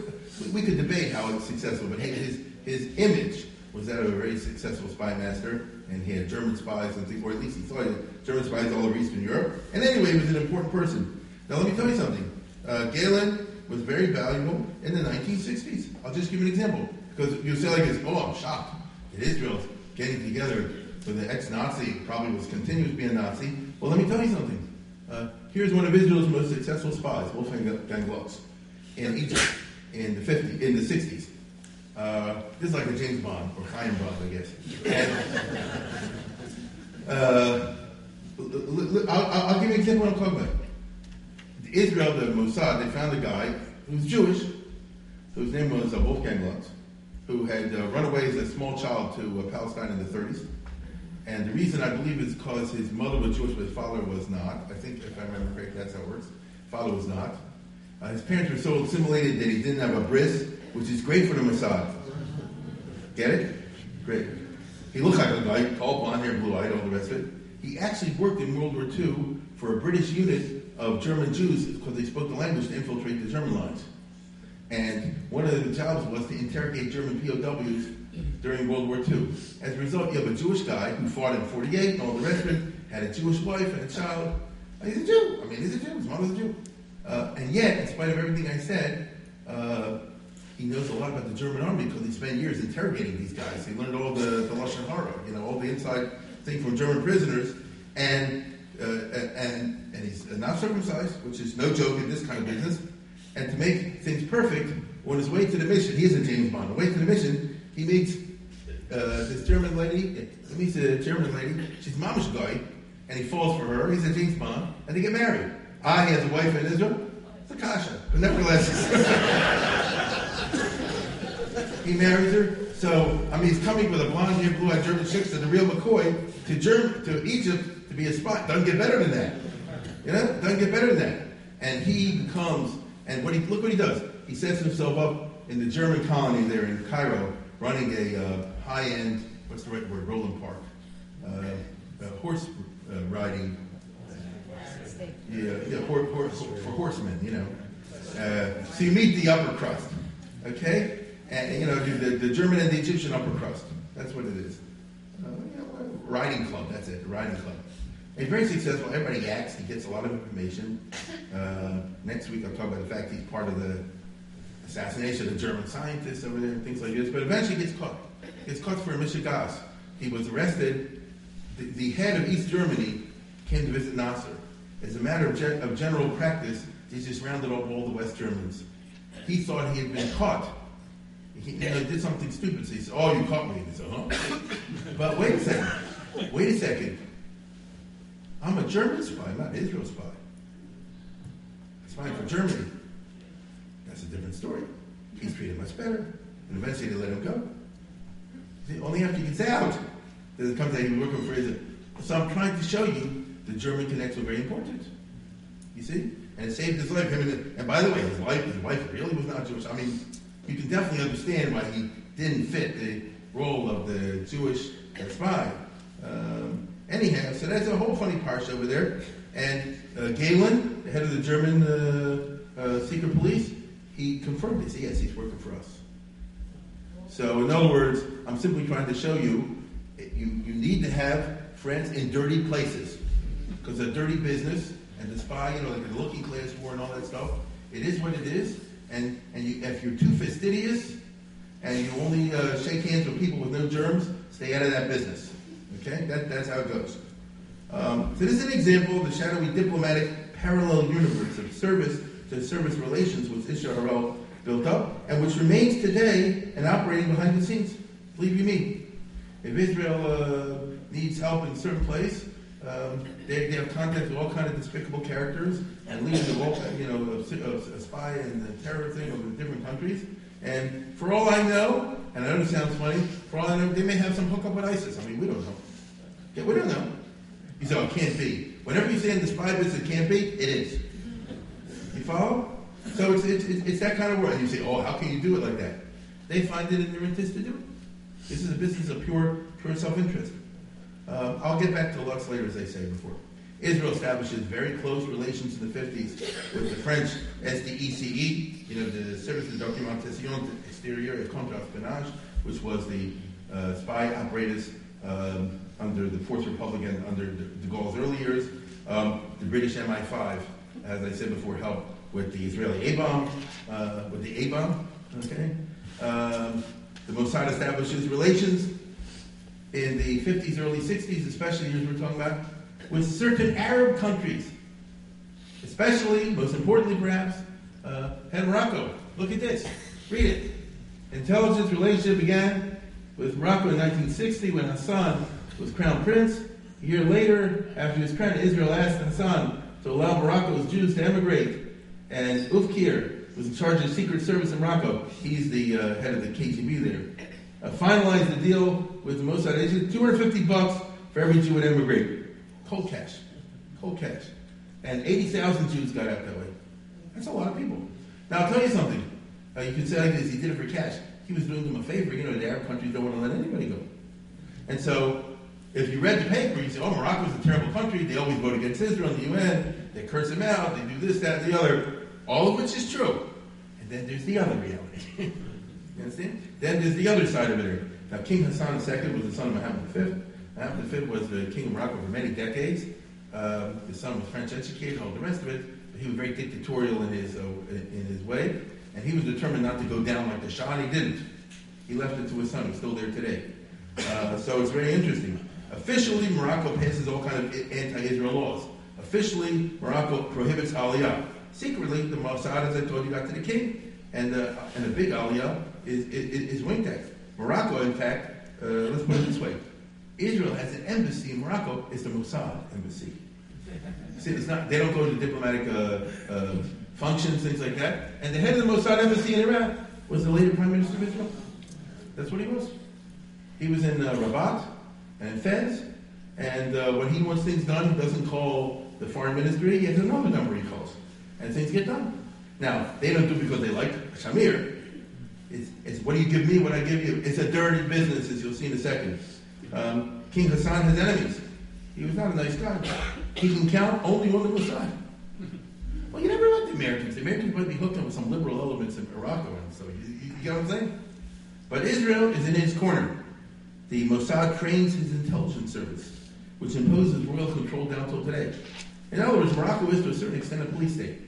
we could debate how it's successful, but his his image was that of a very successful spy master, and he had German spies and things, or at least he thought he had German spies all over Eastern Europe. And anyway, he was an important person. Now, let me tell you something. Uh, Gehlen was very valuable in the 1960s. I'll just give you an example. Because you say like this, oh, I'm shocked that Israel's getting together with the ex-Nazi, probably was continuous being a Nazi. Well, let me tell you something. Uh, here's one of Israel's most successful spies, Wolfgang Lotz, in Egypt in the 50s, in the 60s. Uh, this is like a James Bond or Chaim Bond, I guess. And, uh, I'll, I'll, give you an example of what I'm talking about. Israel, the Mossad, they found a guy who was Jewish, whose name was Wolfgang Lotz who had uh, run away as a small child to uh, Palestine in the 30s. And the reason I believe is because his mother was Jewish, but his father was not. I think, if I remember correctly, that's how it works. Father was not. Uh, his parents were so assimilated that he didn't have a bris, which is great for the Mossad. Get it? Great. He looked like a guy, tall, blonde hair, blue eyed, all the rest of it. He actually worked in World War II for a British unit of German Jews because they spoke the language to infiltrate the German lines. And one of the jobs was to interrogate German POWs during World War II. As a result, you have a Jewish guy who fought in 48 and all the rest of it, had a Jewish wife and a child. He's a Jew. I mean, he's a Jew. His mother's a Jew. Uh, and yet, in spite of everything I said, uh, he knows a lot about the German army because he spent years interrogating these guys. He learned all the, the Lashon Hara, you know, all the inside thing from German prisoners. And, uh, and, and he's not circumcised, which is no joke in this kind of business. And to make things perfect, on his way to the mission, he isn't James Bond. On the way to the mission, he meets uh, this German lady. He meets a German lady. She's mama's guy, and he falls for her. He's a James Bond, and they get married. Ah, he has a wife in Israel. It's a kasha, but nevertheless, he marries her. So I mean, he's coming with a blonde-haired, blue-eyed German chick to the real McCoy to Germ- to Egypt to be a spy. Doesn't get better than that. You know, doesn't get better than that. And he becomes and what he, look what he does. He sets himself up in the German colony there in Cairo, running a uh, high-end, what's the right word, Roland Park, uh, horse uh, riding. Yeah, yeah, for, for, for horsemen, you know. Uh, so you meet the upper crust, okay? And, you know, the, the German and the Egyptian upper crust. That's what it is. Uh, you know, riding club, that's it, the riding club. He's very successful. Everybody acts. He gets a lot of information. Uh, next week, I'll talk about the fact he's part of the assassination of the German scientists over there and things like this. But eventually, he gets caught. Gets caught for a mishigas. He was arrested. The, the, head of East Germany came to visit Nasser. As a matter of, gen- of general practice, he just rounded up all the West Germans. He thought he had been caught. He, you know, did something stupid. So he said, "Oh, you caught me." He said, "Huh?" but wait a second. Wait a second. I'm a German spy, not an Israel spy. I Spying for Germany. That's a different story. He's treated much better. And eventually they let him go. See, only after he gets out does it come that he was working for Israel. So I'm trying to show you the German connects were very important. You see? And it saved his life. Him and, and by the way, his wife, his wife really was not Jewish. I mean, you can definitely understand why he didn't fit the role of the Jewish spy. Um, Anyhow, so that's a whole funny parsha over there. And uh, Gehlen, the head of the German uh, uh, secret police, he confirmed said, yes, he's working for us. So, in other words, I'm simply trying to show you you, you need to have friends in dirty places. Because a dirty business and the spy, you know, like the looking glass war and all that stuff, It is what it is. And, and you, if you're too fastidious and you only uh, shake hands with people with no germs, stay out of that business. Okay? That, that's how it goes. Um, so this is an example of the shadowy diplomatic parallel universe of service to service relations which Israel built up and which remains today and operating behind the scenes. Believe you me, if Israel uh, needs help in a certain place, um, they, they have contact with all kind of despicable characters and leaders of all, you know, a, a spy and the terror thing of different countries. And for all I know, and I know it sounds funny, for all I know, they may have some hookup with ISIS. I mean, we don't know. Yeah, we don't know. You say, oh, it can't be. Whenever you say in the spy business it can't be, it is. You follow? So it's, it's, it's that kind of word. And you say, oh, how can you do it like that? They find it in their interest to do it. This is a business of pure, pure self-interest. Uh, I'll get back to Lux later, as I say before. Israel establishes very close relations in the 50s with the French SDECE, you know, the Service de Documentation Extérieure et Contre-Espionnage, which was the uh, spy operators um, under the Fourth Republic and under de, Gaulle's early years. Um, the British MI5, as I said before, helped with the Israeli A-bomb, uh, with the A-bomb, okay? Um, the Mossad establishes relations in the 50s, early 60s, especially years we're talking about, with certain Arab countries, especially, most importantly perhaps, uh, and Morocco. Look at this. Read it. Intelligence relationship began with Morocco in 1960 when Hassan was crown prince. A year later, after his crown, Israel asked Hassan to allow Morocco's Jews to emigrate. And Oufkir was in charge of secret service in Morocco. He's the uh, head of the KGB there. Uh, finalized the deal with the Mossad agent, 250 bucks for every Jew would emigrate. Cold cash. Cold cash. And 80,000 Jews got out that way. That's a lot of people. Now, I'll tell you something. Uh, you can say like this, he did it for cash. He was doing them a favor. You know, the Arab countries don't want to let anybody go. And so, if you read the paper, you say, oh, Morocco's a terrible country. They always vote against Israel in the UN. They curse him out. They do this, that, and the other. All of which is true. And then there's the other reality. you understand? Then there's the other side of it. Now, King Hassan II was the son of Muhammad V. Muhammad V was the king of Morocco for many decades. Um, his son was French educated, all the rest of it. But he was very dictatorial in his, uh, in his way. And he was determined not to go down like the Shah, and he didn't. He left it to his son, who's still there today. Uh, so it's very interesting. Officially, Morocco passes all kind of anti-Israel laws. Officially, Morocco prohibits aliyah. Secretly, the Mossad, as I told you, got to the king, and the, and the big aliyah is, is, is. Morocco, in fact, uh, let's put it this way. Israel has an embassy in Morocco. It's the Mossad embassy. See, it's not, they don't go to diplomatic uh, uh, functions, things like that. And the head of the Mossad embassy in Iran was the later Prime Minister of Israel. That's what he was. He was in uh, Rabat and Fez. And uh, when he wants things done, he doesn't call the foreign ministry. He has another number he calls. And things get done. Now, they don't do because they like Shamir. It's, it's what do you give me, what I give you. It's a dirty business, as you'll see in a second. Um, King Hassan has enemies. He was not a nice guy. He can count only on the Mossad. Well, you never let the Americans. The Americans might be hooked up with some liberal elements in Morocco, and so you, you, you get what I'm saying? But Israel is in his corner. The Mossad trains his intelligence service, which imposes royal control down till today. In other words, Morocco is to a certain extent a police state.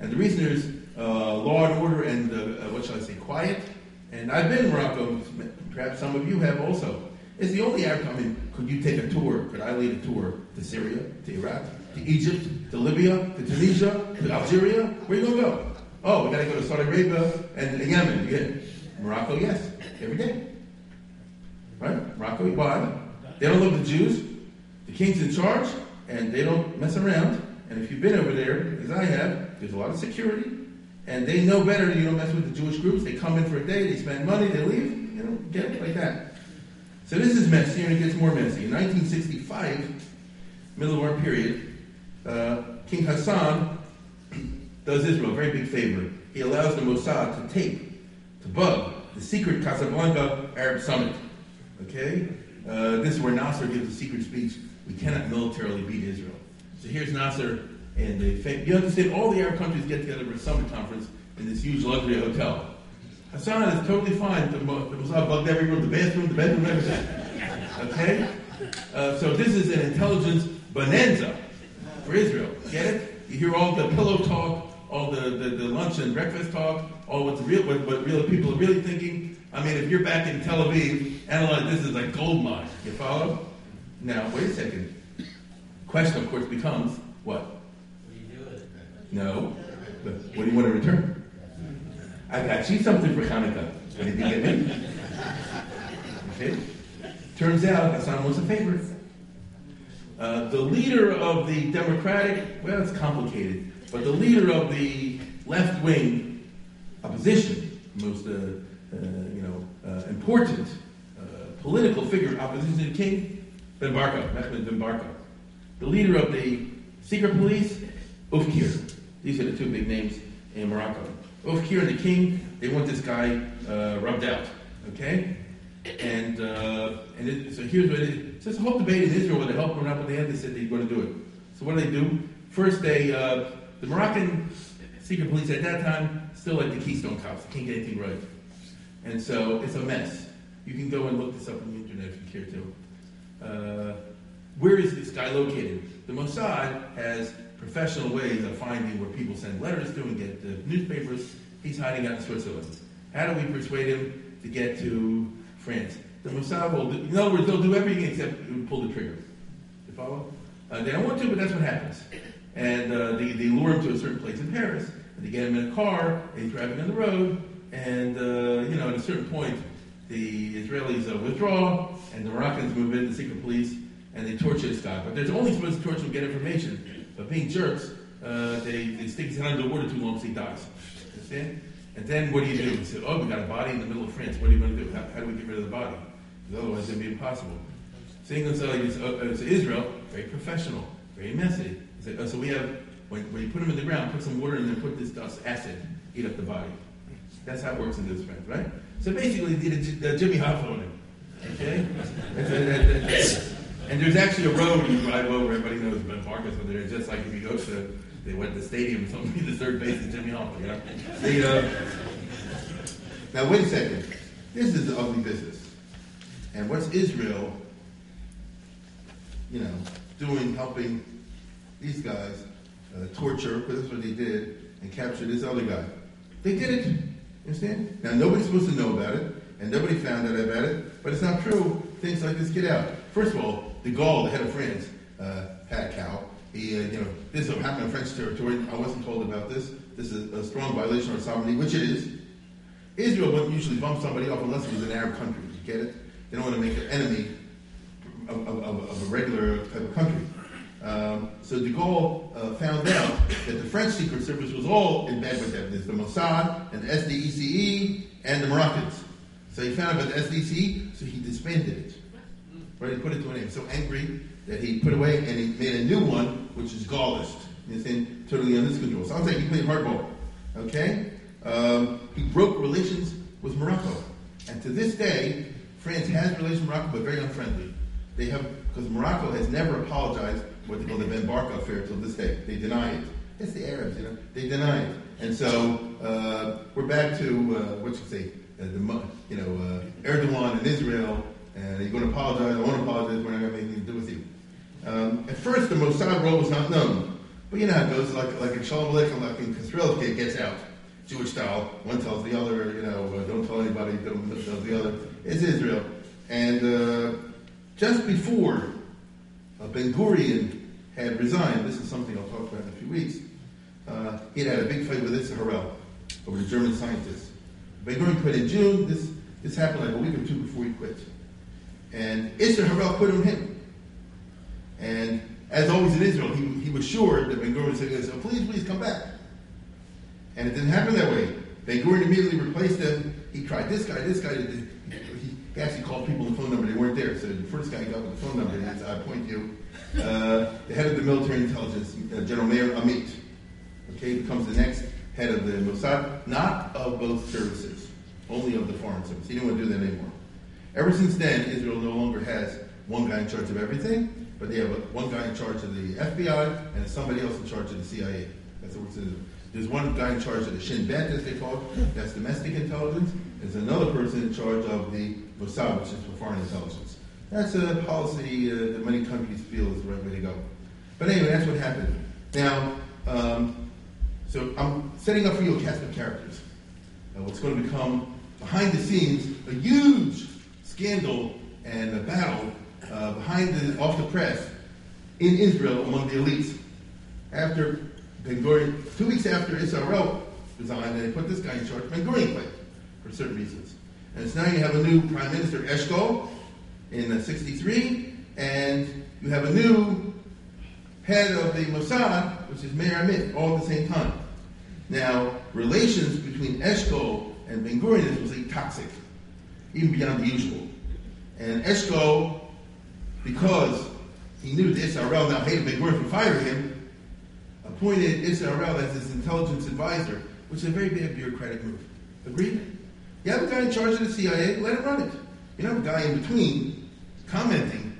And the reason there's uh, law and order and, uh, what shall I say, quiet, and I've been in Morocco, perhaps some of you have also, it's the only Arab, I mean, could you take a tour, could I lead a tour to Syria, to Iraq, to Egypt, to Libya, to Tunisia, to Algeria? Where are you going to go? Oh, we got to go to Saudi Arabia and Yemen. Yeah. Morocco, yes, every day. Right? Morocco, why? They don't love the Jews. The king's in charge, and they don't mess around. And if you've been over there, as I have, there's a lot of security, and they know better. You don't mess with the Jewish groups. They come in for a day, they spend money, they leave. You know, get it like that. So this is messy, and it gets more messy. In 1965, middle of our period, uh, King Hassan does Israel a very big favor. He allows the Mossad to tape, to bug, the secret Casablanca Arab Summit. Okay? Uh, this is where Nasser gives a secret speech. We cannot militarily beat Israel. So here's Nasser and the fam- you understand all the Arab countries get together for a summit conference in this huge luxury hotel. Hassan is totally fine. The, the Mossad bugged every room, the bathroom, the bedroom, everything. Okay? Uh, so this is an intelligence bonanza for Israel. Get it? You hear all the pillow talk, all the, the, the lunch and breakfast talk, all what the real what, what real people are really thinking. I mean, if you're back in Tel Aviv, analyze this is a gold mine. You follow? Now, wait a second. Question, of course, becomes what? No. But what do you want to return? I got you something for Hanukkah. Anything get me? Okay. Turns out Hassan was a favorite. Uh, the leader of the Democratic, well, it's complicated, but the leader of the left wing opposition, most uh, you know uh, important uh, political figure opposition king, Ben Barka, Mehdi Ben Barka. The leader of the secret police, Oufkir. These are the two big names in Morocco. Oufkir and the king, they want this guy uh, rubbed out, okay? And uh, and it, so here's what it is. So this whole debate in Israel, whether help or not, but they had, they said they were going to do it. So what do they do? First, they uh, the Moroccan secret police at that time still like the Keystone Cops. Can't get anything right, and so it's a mess. You can go and look this up on the internet if you care to. Uh, where is this guy located? The Mossad has professional ways of finding where people send letters to and get the newspapers. He's hiding out in Switzerland. How do we persuade him to get to France? The Mossad will, do, in other words, they'll do everything except pull the trigger. You follow? Uh, they don't want to, but that's what happens. And uh, they, they lure him to a certain place in Paris, and they get him in a car, and he's driving on the road, and, uh, you know, at a certain point, the Israelis uh, withdraw, and the Moroccans move in, the secret police, and they torture this guy. But they're only supposed to torture him get information. But being jerks, uh, they, they stick his head under water too long so he dies. Understand? And then what do you do? You say, oh, we got a body in the middle of France. What are you going to do? How, how do we get rid of the body? Because otherwise it'd be impossible. Seeing themselves as uh, uh, Israel, very professional, very messy. Say, oh, so we have, when, when you put him in the ground, put some water and then put this dust, acid, eat up the body. That's how it works in this France, right? So basically, they did a Jimmy Hoffa on him. Okay? and there's actually a road you drive over, everybody knows Ben Marcus, but they're just like if you go to, they went to the stadium or something, the third base is Jimmy Hoffa? The, uh, now, wait a second. This is the ugly business. And what's Israel, you know, doing, helping these guys uh, torture, because that's what they did, and capture this other guy? They did it. Understand? Now, nobody's supposed to know about it, and nobody found out about it, but it's not true. Things like this get out. First of all, de Gaulle, the head of France, uh, had a cow. He, uh, you know, this happened in French territory. I wasn't told about this. This is a strong violation of sovereignty, which it is. Israel wouldn't usually bump somebody off unless it was an Arab country. You get it? They don't want to make an enemy of, of, of a regular type of country. Um, so de Gaulle uh, found out that the French Secret Service was all in bed with them. There's the Mossad and the SDECE and the Moroccans. So he found out about the SDECE, so he disbanded it. Right? He put it to an end. So angry that he put away and he made a new one, which is Gaullist. You understand? Totally under his control. Sounds like he played hardball. Okay? Um, he broke relations with Morocco. And to this day, France has relations with Morocco, but very unfriendly. They have, because Morocco has never apologized what they call the Ben Barka affair till this day. They deny it. It's the Arabs, you know. They deny it. And so uh, we're back to, uh, what you say, uh, the, you know, uh, Erdogan and Israel, and you're going to apologize, I want to apologize, we're not going to have anything to do with you. Um, at first, the Mossad role was not known. But you know how it goes, like, like in Shalom Aleichem, like in Kisrael, kid gets out. Jewish style. One tells the other, you know, uh, don't tell anybody, don't tell the other. It's Israel. And uh, just before uh, Ben Gurion had resigned, this is something I'll talk about in a few weeks, uh, he had a big fight with Isser Harel over the German scientist. Ben Gurion quit in June. This, this happened like a week or two before he quit. And Isser Harel quit on him. And as always in Israel, he, he was sure that Ben Gurion said, so please, please come back. And it didn't happen that way. Ben Gurion immediately replaced him. He tried this guy, this guy. He actually called people the phone number. They weren't there. So the first guy got with the phone number is, I point you, the head of the military intelligence, uh, General Meir Amit. Okay, becomes the next head of the Mossad, not of both services, only of the foreign service. He didn't want to do that anymore. Ever since then, Israel no longer has one guy in charge of everything, but they have one guy in charge of the FBI and somebody else in charge of the CIA. That's what it is. There's one guy in charge of the Shin Bet, as they call it, that's domestic intelligence. There's another person in charge of the Mossad, which is for foreign intelligence. That's a policy uh, that many countries feel is the right way to go. But anyway, that's what happened. Now, um, So I'm setting up for you a cast of characters. Uh, what's going to become, behind the scenes, a huge scandal and a battle uh, behind the, off the press in Israel among the elites. After Ben Gurion, two weeks after Isser resigned, they put this guy in charge, Ben Gurion for certain reasons. And so now you have a new Prime Minister, Eshkol, in uh, 63, and you have a new head of the Mossad, which is Meir Amit, all at the same time. Now, relations between Eshkol and Ben Gurion was like, toxic, even beyond the usual. And Eshkol, because he knew that Isser now hated Ben Gurion for firing him, appointed Isser as his intelligence advisor, which is a very bad bureaucratic move. Agreed? You have a guy in charge of the CIA, let him run it. You don't have a guy in between commenting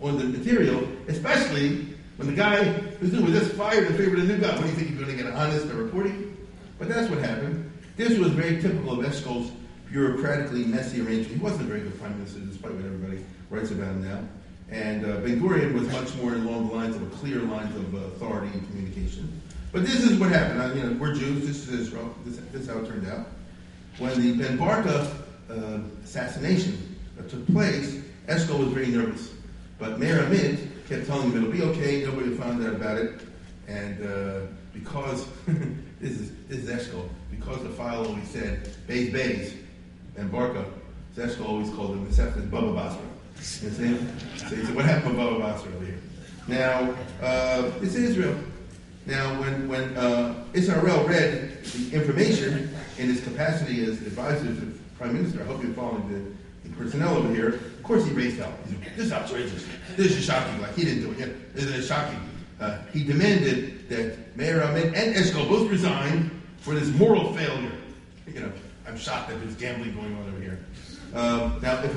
on the material, especially when the guy who's doing was just fired in favor of the new guy. What do you think you're going to get honest reporting? But that's what happened. This was very typical of Eshkol's bureaucratically messy arrangement. He wasn't a very good prime minister, despite what everybody writes about him now. And uh, Ben Gurion was much more along the lines of a clear lines of uh, authority and communication. But this is what happened. I, you know, we're Jews. This is Israel. This, this is how it turned out. When the Ben Barka uh, assassination took place, Eshkol was very nervous. But Meir Amit kept telling him it'll be okay. Nobody found out about it. And uh, because this is this is because the file always said Bays Bays and Barka, so always called him except as Baba Basra. You see? So he said, what happened to Baba Basra over here? Now, uh, it's Israel. Now, when, when uh, Isser read the information in his capacity as advisor to the Prime Minister, I hope you're following the, the personnel over here, course he raised hell. This is outrageous. This is shocking. Like, he didn't do it. Yeah, this is shocking. Uh, he demanded that Meir Amit and Eshkol both resign for this moral failure. You know, I'm shocked that there's gambling going on over here. Um, now, if,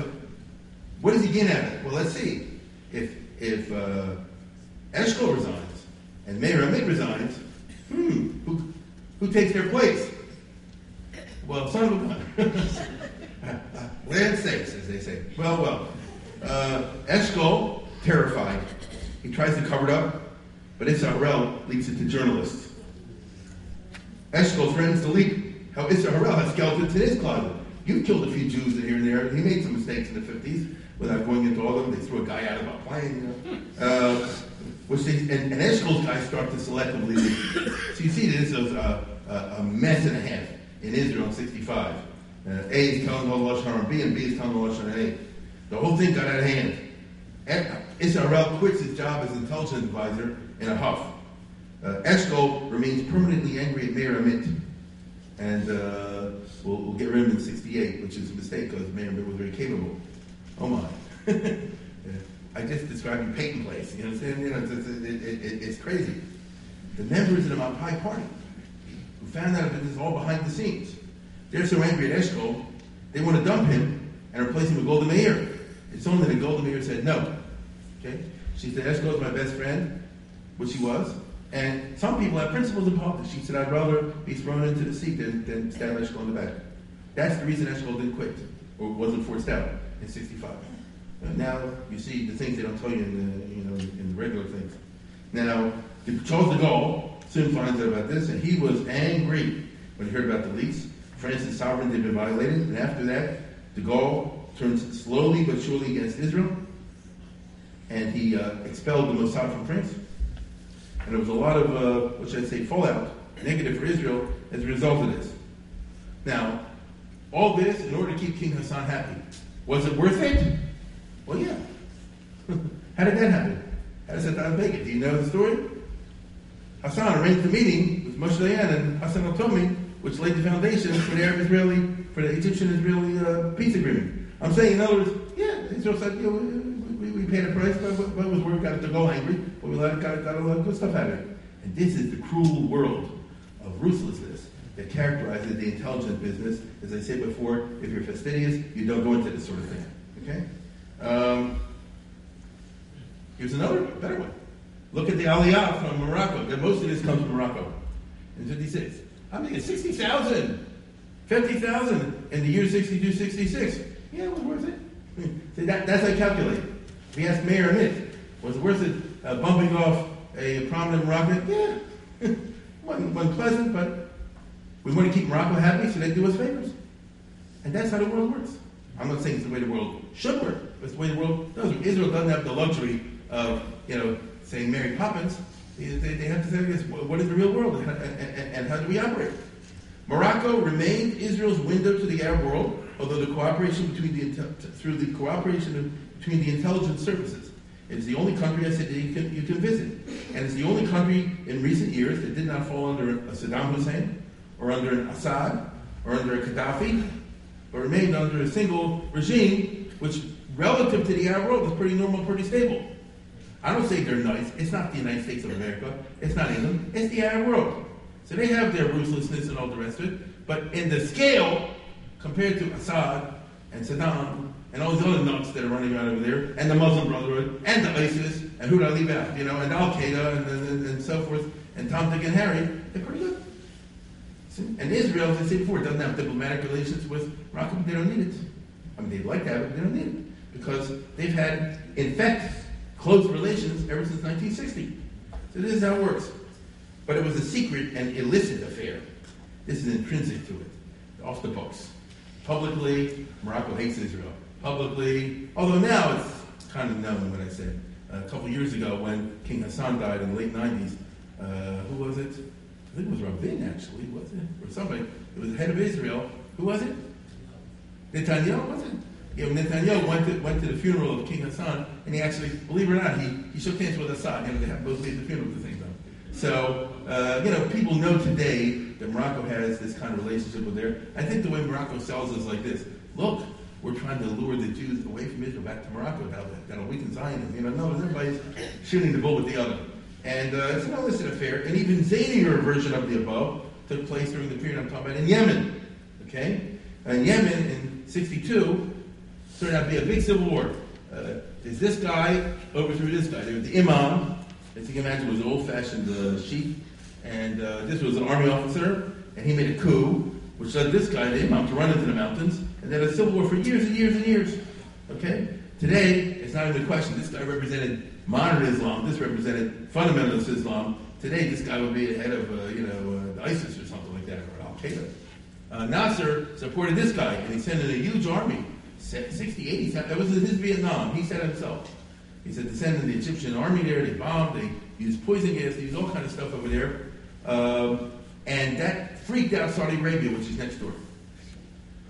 what does he gain out of it? Well, let's see. If if uh, Eshkol resigns and Meir Amit resigns, hmm, who, who takes their place? Well, son of a gun. Land sakes, as they say. Well, well. Uh, Eshkol, terrified, he tries to cover it up, but Isser leaks it to journalists. Eshkol threatens to leak how Isser has skeletons in his closet. You've killed a few Jews here and there. He made some mistakes in the 50s without going into all of them. They threw a guy out of a plane. You know? uh, which they, and, and Eshkol's guys start to selectively leave. So you see this is a, a, a, mess and a half in Israel in 65. Uh, a is telling all the Lashon Hara, B and B is telling the Lashon A. The whole thing got out of hand. and Isser quits his job as intelligence advisor in a huff. Uh, Eshkol remains permanently angry at Meir Amit, and uh, we'll, we'll, get rid of him in 68, which is a mistake because Meir Amit was very capable. Oh my. I just described Peyton Place. You know what I'm saying? You know, it's, it, it, it's crazy. The members of the Mapai Party who found out that this is all behind the scenes, they're so angry at Eshkol, they want to dump him and replace him with Golda Meir. It's only that Golda Meir said no. Okay? She said, Eshkol is my best friend, which he was. And some people have principles in politics. She said, I'd rather be thrown into the seat than, than stab Eshkol in the back. That's the reason Eshkol didn't quit or wasn't forced out in 65. now you see the things they don't tell you in the, you know, in the regular things. Now, Charles de Gaulle soon finds out about this, and he was angry when he heard about the leaks. France's sovereignty had been violated, and after that, de Gaulle turns slowly but surely against Israel, and he uh, expelled the Mossad from France. And there was a lot of, uh, what should I say, fallout, negative for Israel as a result of this. Now, all this in order to keep King Hassan happy. Was it worth it? Well, yeah. How did that happen? How does that make it? Do you know the story? Hassan arranged a meeting with Moshe Dayan and Hassan al-Tuhami, which laid the foundation for the Arab-Israeli, for the Egyptian-Israeli uh, peace agreement. I'm saying, in other words, yeah, Israel said, you know, we, we paid a price, but, but, but it was worth got to go angry, but we got, got, got a lot of good stuff out of it. And this is the cruel world of ruthlessness that characterizes the intelligence business. As I said before, if you're fastidious, you don't go into this sort of thing. Okay? Um, here's another better one. Look at the Aliyah from Morocco. Most of this comes from Morocco in 56. I mean, it's 60,000, 50,000 in the year 62, 66. Yeah, it was worth it. See, that, that's how I calculate. If you ask Meir Amit, was it worth it uh, bumping off a prominent Moroccan? Yeah. wasn't, wasn't pleasant, but we want to keep Morocco happy, so they do us favors. And that's how the world works. I'm not saying it's the way the world should work, but it's the way the world does. Israel doesn't have the luxury of, you know, saying Mary Poppins. They, they have to say, what is the real world and, and, and how do we operate? Morocco remained Israel's window to the Arab world, although the cooperation between the through the cooperation between the intelligence services. It is the only country I said that you can, you can visit, and it's the only country in recent years that did not fall under a Saddam Hussein, or under an Assad, or under a Gaddafi, but remained under a single regime, which, relative to the Arab world, is pretty normal, pretty stable. I don't say they're nice. It's not the United States of America. It's not England. It's the Arab world. So they have their ruthlessness and all the rest of it. But in the scale, compared to Assad and Saddam and all these other nuts that are running around over there, and the Muslim Brotherhood, and the ISIS, and who did I leave out? You know, and Al Qaeda, and, and, and, so forth, and Tom, Dick, and Harry, they're pretty good. See? And Israel, as I said before, doesn't have diplomatic relations with Morocco, they don't need it. I mean, they'd like to have it, but they don't need it. Because they've had, in fact, close relations ever since 1960. So this is how it works. But it was a secret and illicit affair. This is intrinsic to it, off the books. Publicly, Morocco hates Israel. Publicly, although now it's kind of known what I said. A couple years ago, when King Hassan died in the late 90s, uh, who was it? I think it was Rabin, actually, was it? Or somebody. It was the head of Israel. Who was it? Netanyahu, was it? Yeah, Netanyahu went to, went to the funeral of King Hassan, and he actually, believe it or not, he, he shook hands with Assad. You know, they have both leave the funeral at the same time. So, uh, you know, people know today that Morocco has this kind of relationship with there. I think the way Morocco sells is like this. Look, we're trying to lure the Jews away from Israel back to Morocco. That'll, that'll weaken Zionism. You know, no, everybody's shooting the bull with the other. And uh, it's an illicit affair. An even zanier version of the above took place during the period I'm talking about in Yemen. Okay? In Yemen, in 62, turned out to be a big civil war. Uh, is this guy overthrew this guy. There was the imam, as you can imagine, was an old-fashioned uh, chief, and uh, this was an army officer, and he made a coup, which led this guy, the imam, to run into the mountains, and then a civil war for years and years and years. Okay? Today, it's not even a question. This guy represented modern Islam. This represented fundamentalist Islam. Today, this guy would be the head of, uh, you know, uh, ISIS or something like that, or Al Qaeda. Uh, Nasser supported this guy, and he sent in a huge army 60, 80, that was in his Vietnam. He said himself. He said they sent the Egyptian army there, they bombed, they used poison gas, they used all kind of stuff over there. Um, and that freaked out Saudi Arabia, which is next door.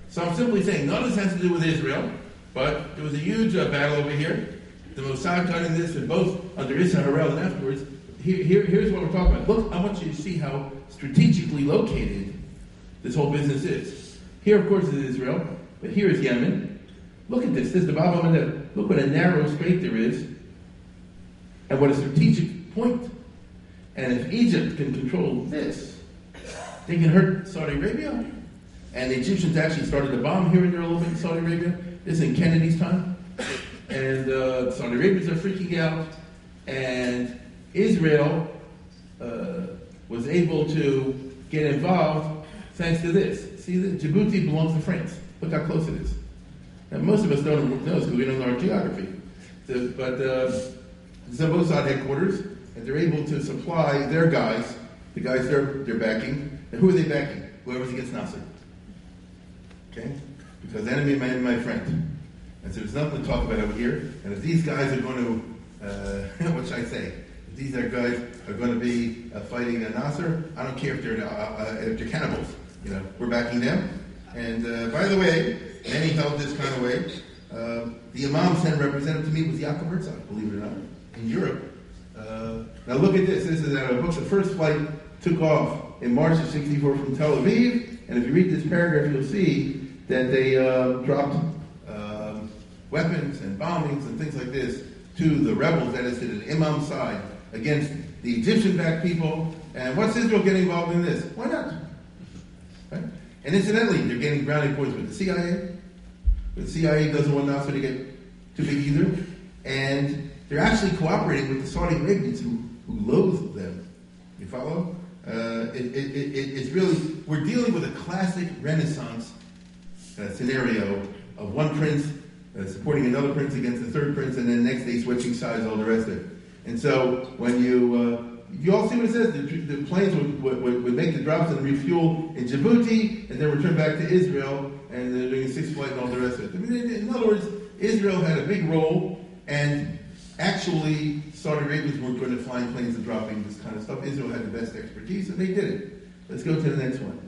So I'm simply saying none of this has to do with Israel, but there was a huge uh, battle over here. The Mossad got in this, and both under Isser Harel and afterwards. Here, here, here's what we're talking about. Look, I want you to see how strategically located this whole business is. Here, of course, is Israel, but here is Yemen. Look at this. This is the Baba Look what a narrow strait there is, and what a strategic point. And if Egypt can control this, they can hurt Saudi Arabia. And the Egyptians actually started to bomb here and there a little bit in Saudi Arabia. This is in Kennedy's time. And uh, Saudi Arabians are freaking out. And Israel uh, was able to get involved thanks to this. See, Djibouti belongs to France. Look how close it is. And most of us don't know this because we don't know our geography. But uh, Zambosad headquarters, and they're able to supply their guys, the guys they're, they're backing. And who are they backing? Whoever's against Nasser. Okay? Because enemy my, my friend. And so there's nothing to talk about over here. And if these guys are going to, uh, what should I say? If these are guys are going to be uh, fighting Nasser, I don't care if they're, uh, uh, if they're cannibals. You know, we're backing them. And uh, by the way, Many held this kind of way. Uh, the Imam sent a representative to me was Jakob Herzog, believe it or not, in Europe. Uh, now look at this. This is out of a book. The first flight took off in March of 64 from Tel Aviv. And if you read this paragraph, you'll see that they uh, dropped um, weapons and bombings and things like this to the rebels, that is to the Imam side, against the Egyptian-backed people. And what's Israel getting involved in this? Why not? Right? And incidentally, they're getting brownie points with the CIA. But the CIA doesn't want Nasser to get too big either. And they're actually cooperating with the Saudi Arabians who, who loathe them. You follow? Uh, it, it, it, it's really, we're dealing with a classic Renaissance uh, scenario of one prince uh, supporting another prince against the third prince, and then the next day switching sides, all the rest of it. And so when you uh, you all see what it says? The, the planes would, would, would, make the drops and refuel in Djibouti and then return back to Israel, and they're doing six flight and all the rest of it. I mean, in other words, Israel had a big role, and actually, Saudi Arabians weren't going to flying planes and dropping this kind of stuff. Israel had the best expertise, and they did it. Let's go to the next one.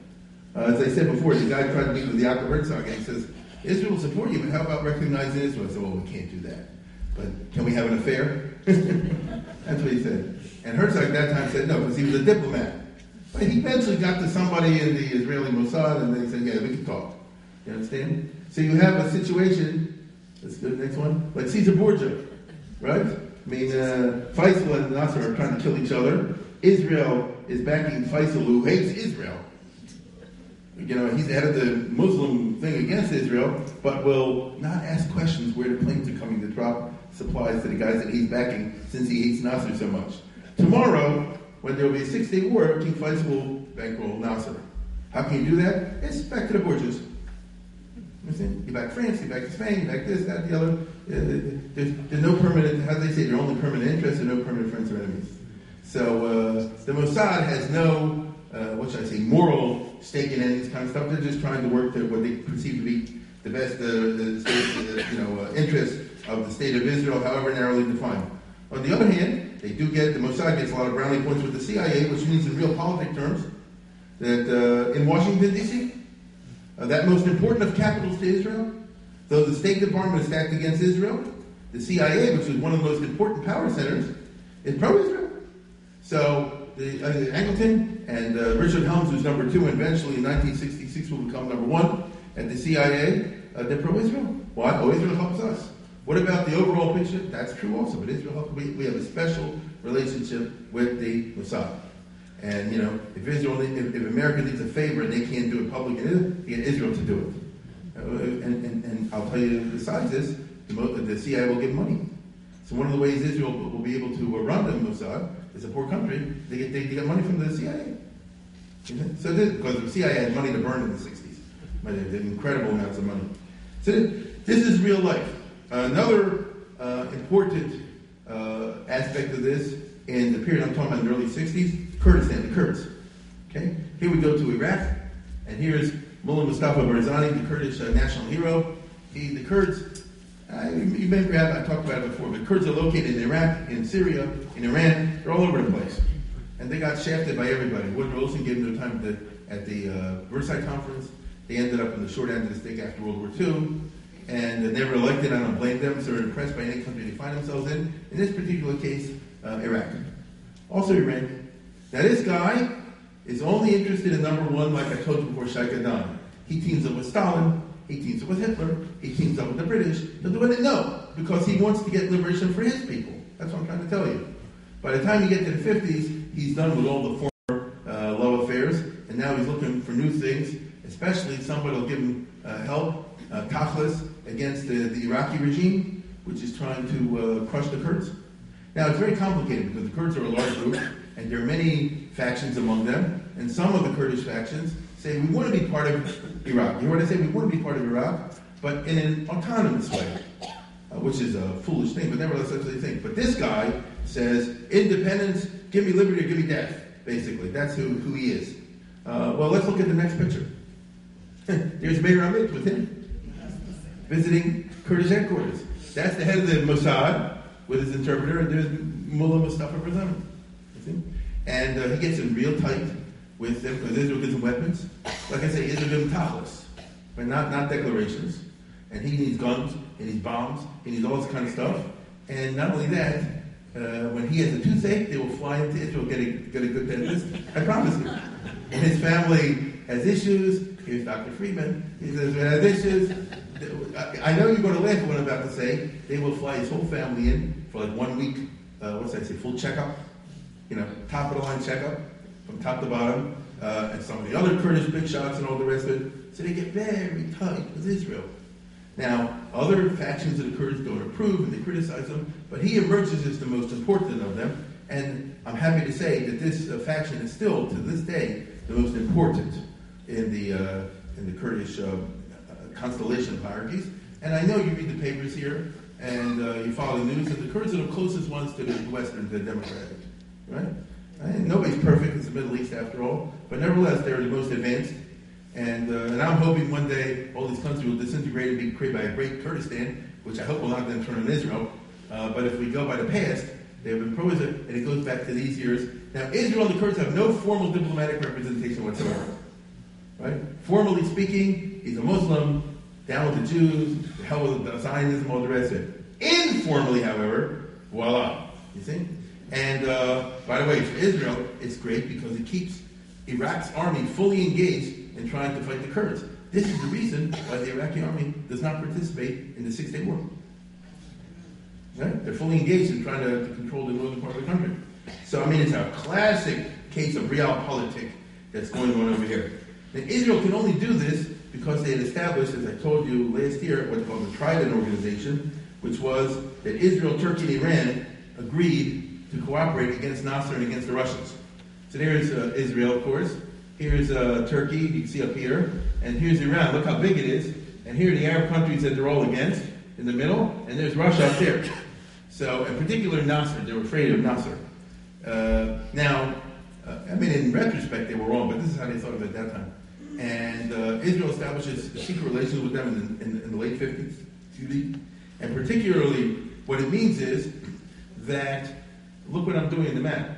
Uh, as I said before, the guy tried to meet with Yaakov Herzog, and he says, Israel will support you, but how about recognizing Israel? I said, well, we can't do that. But can we have an affair? That's what he said. And Herzog at that time said no, because he was a diplomat. But he eventually got to somebody in the Israeli Mossad, and they said, yeah, we can talk. You understand? So you have a situation, let's go to the next one, like Caesar Borgia, right? I mean, uh, Faisal and Nasser are trying to kill each other. Israel is backing Faisal, who hates Israel. You know, he's head of the Muslim thing against Israel, but will not ask questions where the planes are coming to drop supplies to the guys that he's backing since he hates Nasser so much. Tomorrow, when there will be a six day war, King Faisal will bankroll Nasser. How can you do that? It's back to the Borgias. You back France, you back to Spain, you back this, that, the other. Uh, there's, there's no permanent, how do they say, there are only permanent interests and no permanent friends or enemies. So uh, the Mossad has no, uh, what should I say, moral stake in any of this kind of stuff. They're just trying to work to what they perceive to be the best, uh, the, state, you know, uh, interest of the state of Israel, however narrowly defined. On the other hand, they do get, the Mossad gets a lot of brownie points with the CIA, which means in realpolitik terms, that uh, in Washington, D.C., uh, that most important of capitals to Israel, though the State Department is stacked against Israel, the CIA, which is one of the most important power centers, is pro-Israel. So the, uh, Angleton and uh, Richard Helms, who's number two, eventually in 1966 will become number one at the CIA, uh, they're pro-Israel. Why? Oh, Israel helps us. What about the overall picture? That's true also, but Israel. We, we have a special relationship with the Mossad. And, you know, if Israel, if, if America needs a favor and they can't do it publicly, they get Israel to do it. Uh, and, and, and, I'll tell you, besides this, the, the, CIA will give money. So one of the ways Israel will be able to run the Mossad is a poor country. They get, they, they get money from the CIA. So this, because the CIA had money to burn in the 60s. They had incredible amounts of money. So this is real life. Another uh, important uh, aspect of this in the period I'm talking about in the early 60s, Kurdistan, the Kurds. Okay? Here we go to Iraq, and here's Mullah Mustafa Barzani, the Kurdish uh, national hero. He, the Kurds, uh, you may have, I talked about it before, but Kurds are located in Iraq, in Syria, in Iran. They're all over the place. And they got shafted by everybody. Woodrow Wilson gave them their time at the, at the uh, Versailles Conference. They ended up in the short end of the stick after World War II and they were elected. I don't blame them. So they're impressed by any country they find themselves in. In this particular case, uh, Iraq. Also Iran. Now this guy is only interested in number one, like I told you before, Shaikh He teams up with Stalin. He teams up with Hitler. He teams up with the British. He'll do it. Because he wants to get liberation for his people. That's what I'm trying to tell you. By the time you get to the 50s, he's done with all the former uh, love affairs, and now he's looking for new things. Especially somebody will give him uh, help uh, tachlis against the, the, Iraqi regime, which is trying to uh, crush the Kurds. Now, it's very complicated because the Kurds are a large group, and there are many factions among them, and some of the Kurdish factions say, we want to be part of Iraq. You hear what I say? We want to be part of Iraq, but in an autonomous way, uh, which is a foolish thing, but nevertheless, that's what they think. But this guy says, independence, give me liberty or give me death, basically. That's who, who he is. Uh, well, let's look at the next picture. There's Meir Amit with him visiting Kurdish headquarters. That's the head of the Mossad with his interpreter, and there's Mullah Mustafa Barzani. And uh, he gets in real tight with them because Israel gives him weapons. Like I say, Israel gives him tachlis, but not, not declarations. And he needs guns, and he needs bombs, he needs all this kind of stuff. And not only that, uh, when he has a toothache, they will fly into Israel, get a, get a good dentist. I promise you. And his family has issues. Here's Dr. Friedman. He says, has issues. I know you're going to laugh at what I'm about to say. They will fly his whole family in for like one week. Uh, what's that say? Full checkup. You know, top of the line checkup from top to bottom, uh, and some of the other Kurdish big shots and all the rest of it. So they get very tight with Israel. Now, other factions of the Kurds don't approve and they criticize them, but he emerges as the most important of them. And I'm happy to say that this uh, faction is still, to this day, the most important in the uh, in the Kurdish uh, constellation of hierarchies. And I know you read the papers here and uh, you follow the news, and the Kurds are the closest ones to the Western, the Democratic, right? And nobody's perfect. It's the Middle East, after all. But nevertheless, they're the most advanced. And, uh, and I'm hoping one day all these countries will disintegrate and be created by a great Kurdistan, which I hope will not then turn on Israel. Uh, but if we go by the past, they have been pro-Israel, and it goes back to these years. Now, Israel and the Kurds have no formal diplomatic representation whatsoever. Right? Formally speaking, he's a Muslim, down with the Jews, the hell with the Zionism, all the rest of it. Informally, however, voila. You see? And uh, by the way, for Israel, it's great because it keeps Iraq's army fully engaged in trying to fight the Kurds. This is the reason why the Iraqi army does not participate in the Six Day War. Right? They're fully engaged in trying to, to, control the northern part of the country. So, I mean, it's a classic case of realpolitik that's going on over here. Now, Israel can only do this because they had established, as I told you last year, what's called the Trident Organization, which was that Israel, Turkey, and Iran agreed to cooperate against Nasser and against the Russians. So there's uh, Israel, of course. Here's uh, Turkey, you can see up here. And here's Iran. Look how big it is. And here are the Arab countries that they're all against in the middle. And there's Russia up there. So, in particular, Nasser. They were afraid of Nasser. Uh, now, uh, I mean, in retrospect, they were wrong, but this is how they thought of it at that time. And uh, Israel establishes secret relations with them in the, in, in the late 50s, and particularly what it means is that, look what I'm doing in the map.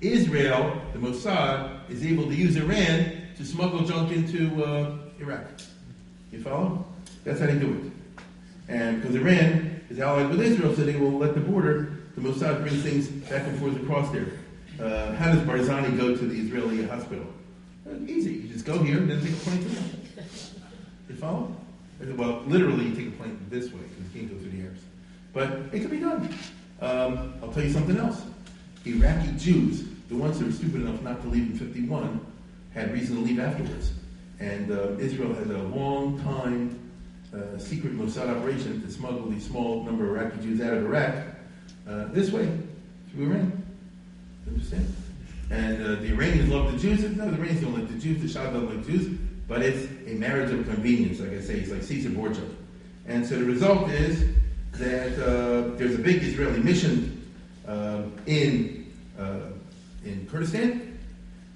Israel, the Mossad, is able to use Iran to smuggle junk into uh, Iraq. You follow? That's how they do it. And because Iran is allied with Israel, so they will let the border, the Mossad bring things back and forth across there. Uh, how does Barzani go to the Israeli hospital? Uh, easy. You just go here and then take a plane to. You follow? Well, literally, you take a plane this way because you can't go through the airs. But it can be done. Um, I'll tell you something else. Iraqi Jews, the ones that were stupid enough not to leave in 51, had reason to leave afterwards. And uh, Israel has a long time uh, secret Mossad operation to smuggle these small number of Iraqi Jews out of Iraq uh, this way, through Iran. Understand? And uh, the Iranians love the Jews. No, the Iranians don't like the Jews. The Shah doesn't like Jews. But it's a marriage of convenience, like I say. It's like Caesar Borgia. And so the result is that uh, there's a big Israeli mission uh, in uh, in Kurdistan,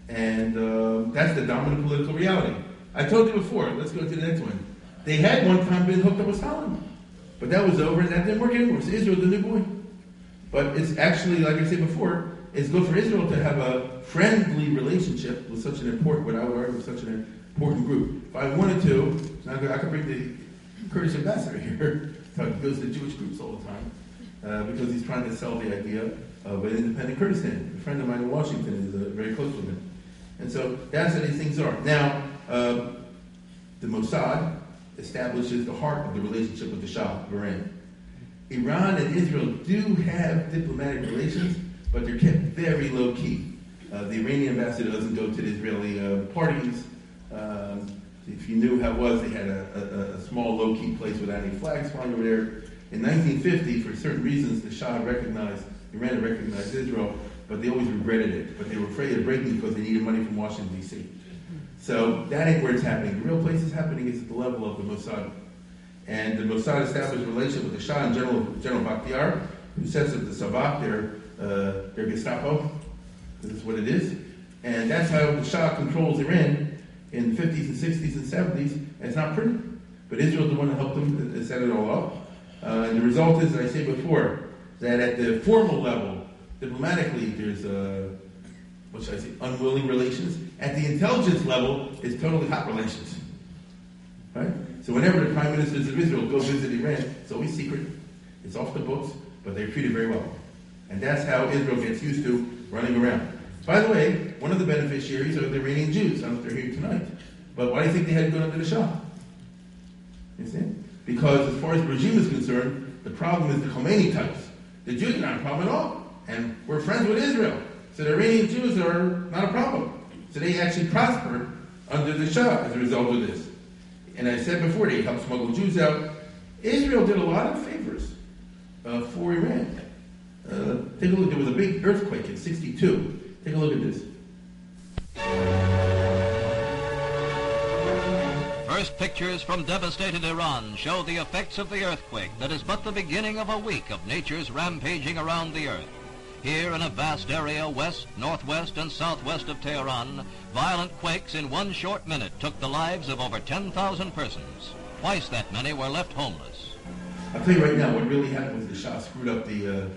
and uh, that's the dominant political reality. I told you before. Let's go to the next one. They had one time been hooked up with Stalin, but that was over, and that didn't work anymore. So Israel the new boy. But it's actually, like I said before, it's good for Israel to have a friendly relationship with such an important, what I would argue, such an important group. If I wanted to, I could bring the Kurdish ambassador here. He goes to Jewish groups all the time uh, because he's trying to sell the idea of an independent Kurdistan. A friend of mine in Washington is uh, very close with him. And so that's how these things are. Now, uh, the Mossad establishes the heart of the relationship with the Shah of Iran. Iran and Israel do have diplomatic relations, but they're kept very low key. Uh, the Iranian ambassador doesn't go to the Israeli uh, parties. Um, if you knew how it was, they had a, a, a small low key place without any flags flying over there. In 1950, for certain reasons, the Shah recognized, Iran recognized Israel, but they always regretted it. But they were afraid of breaking because they needed money from Washington, D.C. So that ain't where it's happening. The real place it's happening is at the level of the Mossad. And the Mossad established a relationship with the Shah and General, General Bakhtiar, who says that the Savak, their, uh, their Gestapo, this is what it is. And that's how the Shah controls Iran in the 50s and 60s and 70s. And it's not pretty. But Israel's the one that helped them uh, set it all up. Uh, and the result is, as I say before, that at the formal level, diplomatically, there's a, what should I say, unwilling relations. At the intelligence level, it's totally hot relations. Right? So whenever the prime ministers of Israel go visit Iran, it's always secret. It's off the books, but they're treated very well. And that's how Israel gets used to running around. By the way, one of the beneficiaries are the Iranian Jews. I don't know if they're here tonight. But why do you think they had to go under the Shah? You see? Because as far as the regime is concerned, the problem is the Khomeini types. The Jews are not a problem at all. And we're friends with Israel. So the Iranian Jews are not a problem. So they actually prospered under the Shah as a result of this. And I said before, they helped smuggle Jews out. Israel did a lot of favors uh, for Iran. Uh, take a look. There was a big earthquake in 62. Take a look at this. First pictures from devastated Iran show the effects of the earthquake that is but the beginning of a week of nature's rampaging around the earth. Here in a vast area west, northwest, and southwest of Tehran, violent quakes in one short minute took the lives of over 10,000 persons. Twice that many were left homeless. I'll tell you right now, what really happened was the Shah screwed up the uh,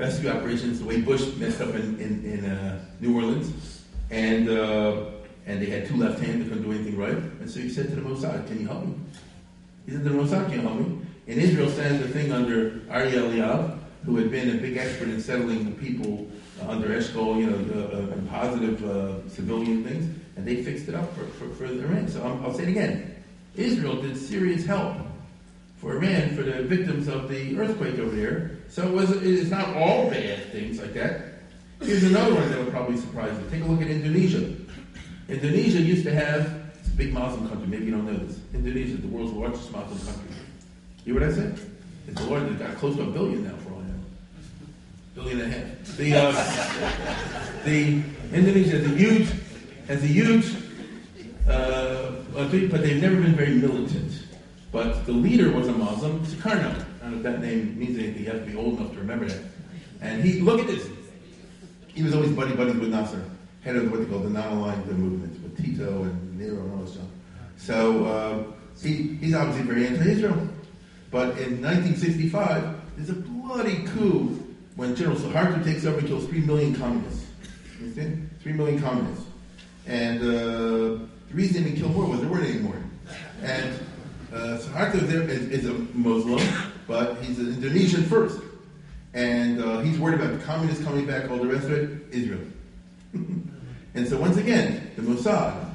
rescue operations the way Bush messed up in, in, in uh, New Orleans. And, uh, and they had two left hands that couldn't do anything right. And so he said to the Mossad, can you help me? He said to the Mossad, can you help me? And Israel sent a thing under Arie Eliav, who had been a big expert in settling the people uh, under Eshkol, you know, uh, uh, and positive uh, civilian things, and they fixed it up for, for, for Iran. So i will say it again. Israel did serious help for Iran for the victims of the earthquake over there. So it, was, it is not all bad things like that. Here's another one that will probably surprise you. Take a look at Indonesia. Indonesia used to have, it's a big Muslim country, maybe you don't know this. Indonesia is the world's largest Muslim country. You hear what I said? It's the largest, got close to a billion now for all I know. Billion and a half. The, uh, the Indonesia has a huge, has a huge, uh, but they've never been very militant. But the leader was a Muslim, Sukarno. I don't know if that name means anything. You have to be old enough to remember that. And he, look at this. He was always buddy buddies with Nasser, head of what they call the non-aligned movement with Tito and Nehru and all this stuff. So uh, he, he's obviously very anti-Israel. But in 1965, there's a bloody coup when General Suharto takes over and kills three million communists. You understand? Three million communists. And uh, the reason he didn't kill more was there weren't any more. And uh, Suharto is, is, a Muslim, but he's an Indonesian first. And uh, he's worried about the communists coming back, all the rest of it, Israel. and so once again, the Mossad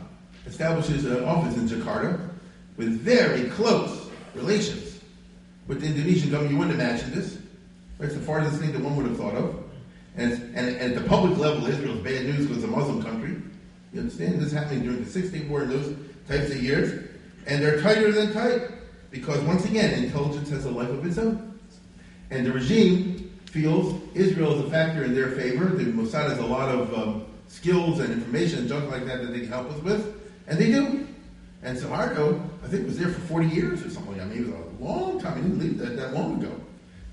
establishes an office in Jakarta with very close relations with the Indonesian government. You wouldn't imagine this. It's the farthest thing that one would have thought of. And, and, and at the public level, Israel's bad news because it's a Muslim country. You understand? This is happening during the 60 War and those types of years. And they're tighter than tight because, once again, intelligence has a life of its own. And the regime feels Israel is a factor in their favor. The Mossad has a lot of um, skills and information and junk like that that they can help us with. And they do. And Suharto, I think, was there for 40 years or something. I mean, it was a long time. He didn't leave that, that long ago.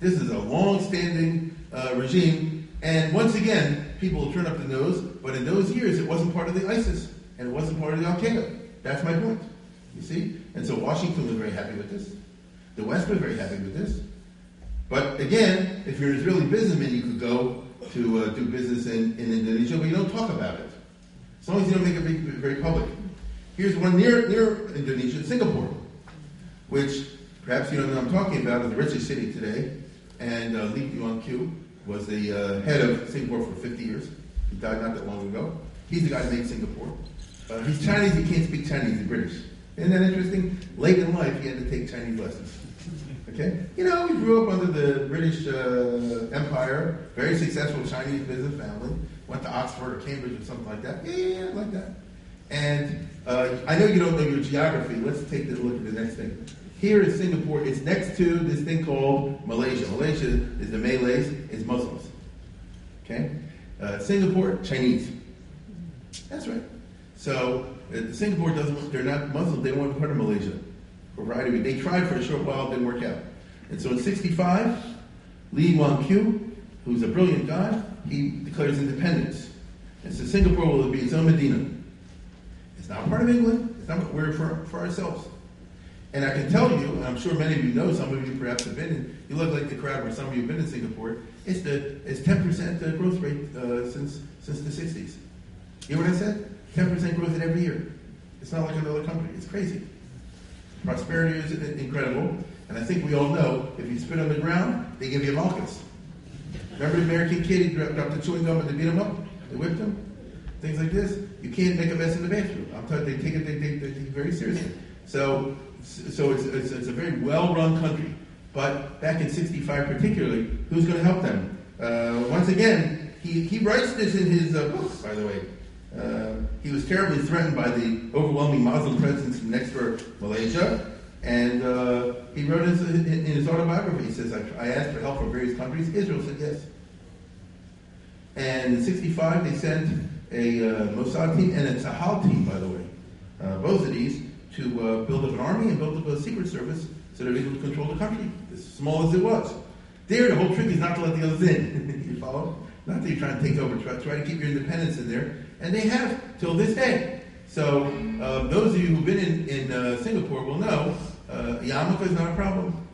This is a long-standing uh, regime. And once again, people will turn up the nose, but in those years, it wasn't part of the ISIS, and it wasn't part of the Al-Qaeda. That's my point. You see? And so Washington was very happy with this. The West was very happy with this. But again, if you're an Israeli businessman, you could go to uh, do business in, in Indonesia, but you don't talk about it. As long as you don't make it very, very public. Here's one near, near Indonesia, Singapore, which perhaps you don't know what I'm talking about, is the richest city today. And uh, Lee Kuan Yew was the uh, head of Singapore for 50 years. He died not that long ago. He's the guy who made Singapore. Uh, he's Chinese, he can't speak Chinese, he's British. Isn't that interesting? Late in life, he had to take Chinese lessons. Okay? You know, he grew up under the British uh, Empire, very successful Chinese business family, went to Oxford or Cambridge or something like that. Yeah, yeah, yeah like that. And uh, I know you don't know your geography. Let's take a look at the next thing. Here in Singapore, it's next to this thing called Malaysia. Malaysia is the Malays, is Muslims. Okay? Uh, Singapore, Chinese. That's right. So Singapore doesn't, they're not Muslim, they don't want to part of Malaysia. For a variety of They tried for a short while, didn't work out. And so in 65, Lee Kuan Yew, who's a brilliant guy, he declares independence. And so Singapore will be its own Medina. It's not part of England, it's not, we're for, for ourselves. And I can tell you, and I'm sure many of you know, some of you perhaps have been in, you look like the crowd where some of you have been in Singapore, it's the it's 10% growth rate uh, since since the 60s. You know what I said? 10% growth in every year. It's not like another company. It's crazy. Prosperity is incredible. And I think we all know if you spit on the ground, they give you a malchus. Remember the American kid, he dropped the chewing gum and they beat him up? They whipped him? Things like this. You can't make a mess in the bathroom. I'm telling you, they take it, they, they, they take it very seriously. So, so it's, it's, it's a very well-run country. But back in 65 particularly, who's going to help them? Uh, once again, he, he writes this in his uh, books, by the way. Uh, he was terribly threatened by the overwhelming Muslim presence next door Malaysia. And uh, he wrote his, in, in, his autobiography, he says, I, I, asked for help from various countries. Israel said yes. And in 65, they sent a uh, Mossad team and a Tzahal team, by the way, uh, both of these, to uh, build up an army and build up a secret service so they're able to control the country, as small as it was. There, the whole trick is not to let the others in. you follow? Not that you're trying to take over, try, try to keep your independence in there. And they have till this day. So uh, those of you who've been in, in uh, Singapore will know uh, yarmulke is not a problem.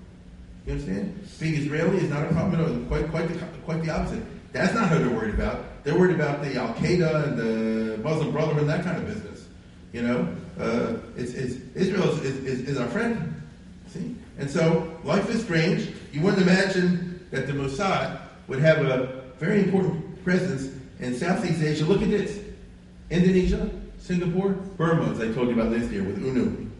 You understand? Being Israeli is not a problem at all. Quite, quite, the, quite the opposite. That's not who they're worried about. They're worried about the Al Qaeda and the Muslim Brotherhood and that kind of business. You know, uh, it's, it's, Israel is, is, is, our friend. See? And so, life is strange. You wouldn't imagine that the Mossad would have a very important presence in Southeast Asia. Look at this Indonesia, Singapore, Burma, as I told you about last year with U Nu.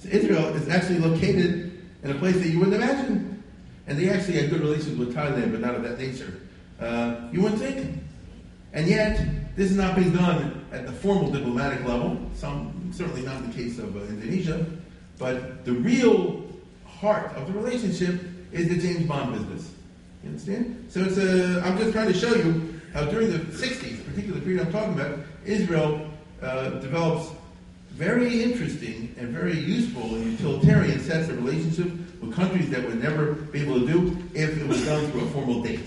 So Israel is actually located in a place that you wouldn't imagine. And they actually had good relations with Thailand, but not of that nature. Uh, you wouldn't think. And yet, this is not being done at the formal diplomatic level. Some certainly not in the case of uh, Indonesia, but the real heart of the relationship is the James Bond business. You understand? So it's a. I'm just trying to show you how during the 60s, the particular period I'm talking about, Israel uh, develops very interesting and very useful and utilitarian sets of relationships with countries that would never be able to do if it was done through a formal date.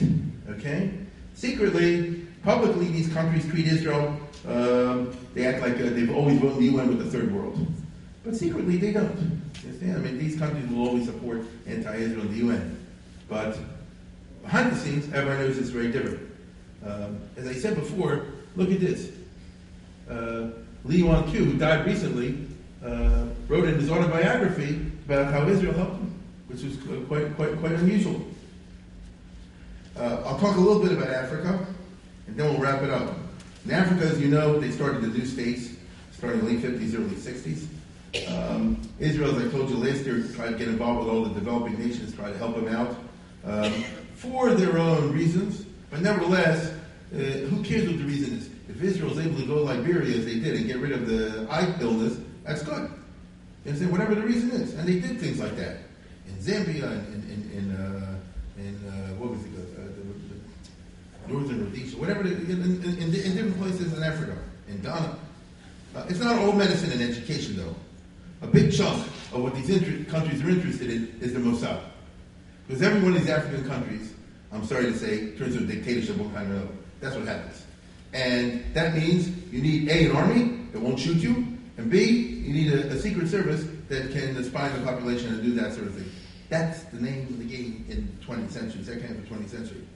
Okay? Secretly, publicly, these countries treat Israel, um, they act like uh, they've always voted the UN with the third world. But secretly, they don't. Understand? I mean, these countries will always support anti-Israel in the UN. But behind the scenes, everyone knows it's very different. Um, as I said before, look at this. Uh, Lee Kuan Yew, who died recently, uh, wrote in his autobiography about how Israel helped him, which was quite, quite, quite unusual. Uh, I'll talk a little bit about Africa, and then we'll wrap it up. In Africa, as you know, they started the new states starting in the late 50s, early 60s. Um, Israel, as I told you last year, tried to get involved with all the developing nations, try to help them out um, for their own reasons. But nevertheless, uh, who cares what the reason is? If Israel is able to go to Liberia as they did and get rid of the eye illness, that's good. You understand? Whatever the reason is. And they did things like that. In Zambia, in, in, in, uh, in uh, what was it? the northern Rhodesia, whatever, in, in, in, in, different places in Africa, in Ghana. Uh, it's not all medicine and education, though. A big chunk of what these inter- countries are interested in is the Mossad. Because every one of these African countries, I'm sorry to say, turns into a dictatorship one kind another. That's what happens. And that means you need A, an army that won't shoot you, and B, you need a, a secret service that can spy on the population and do that sort of thing. That's the name of the game in the 20th century, second half of the 20th century.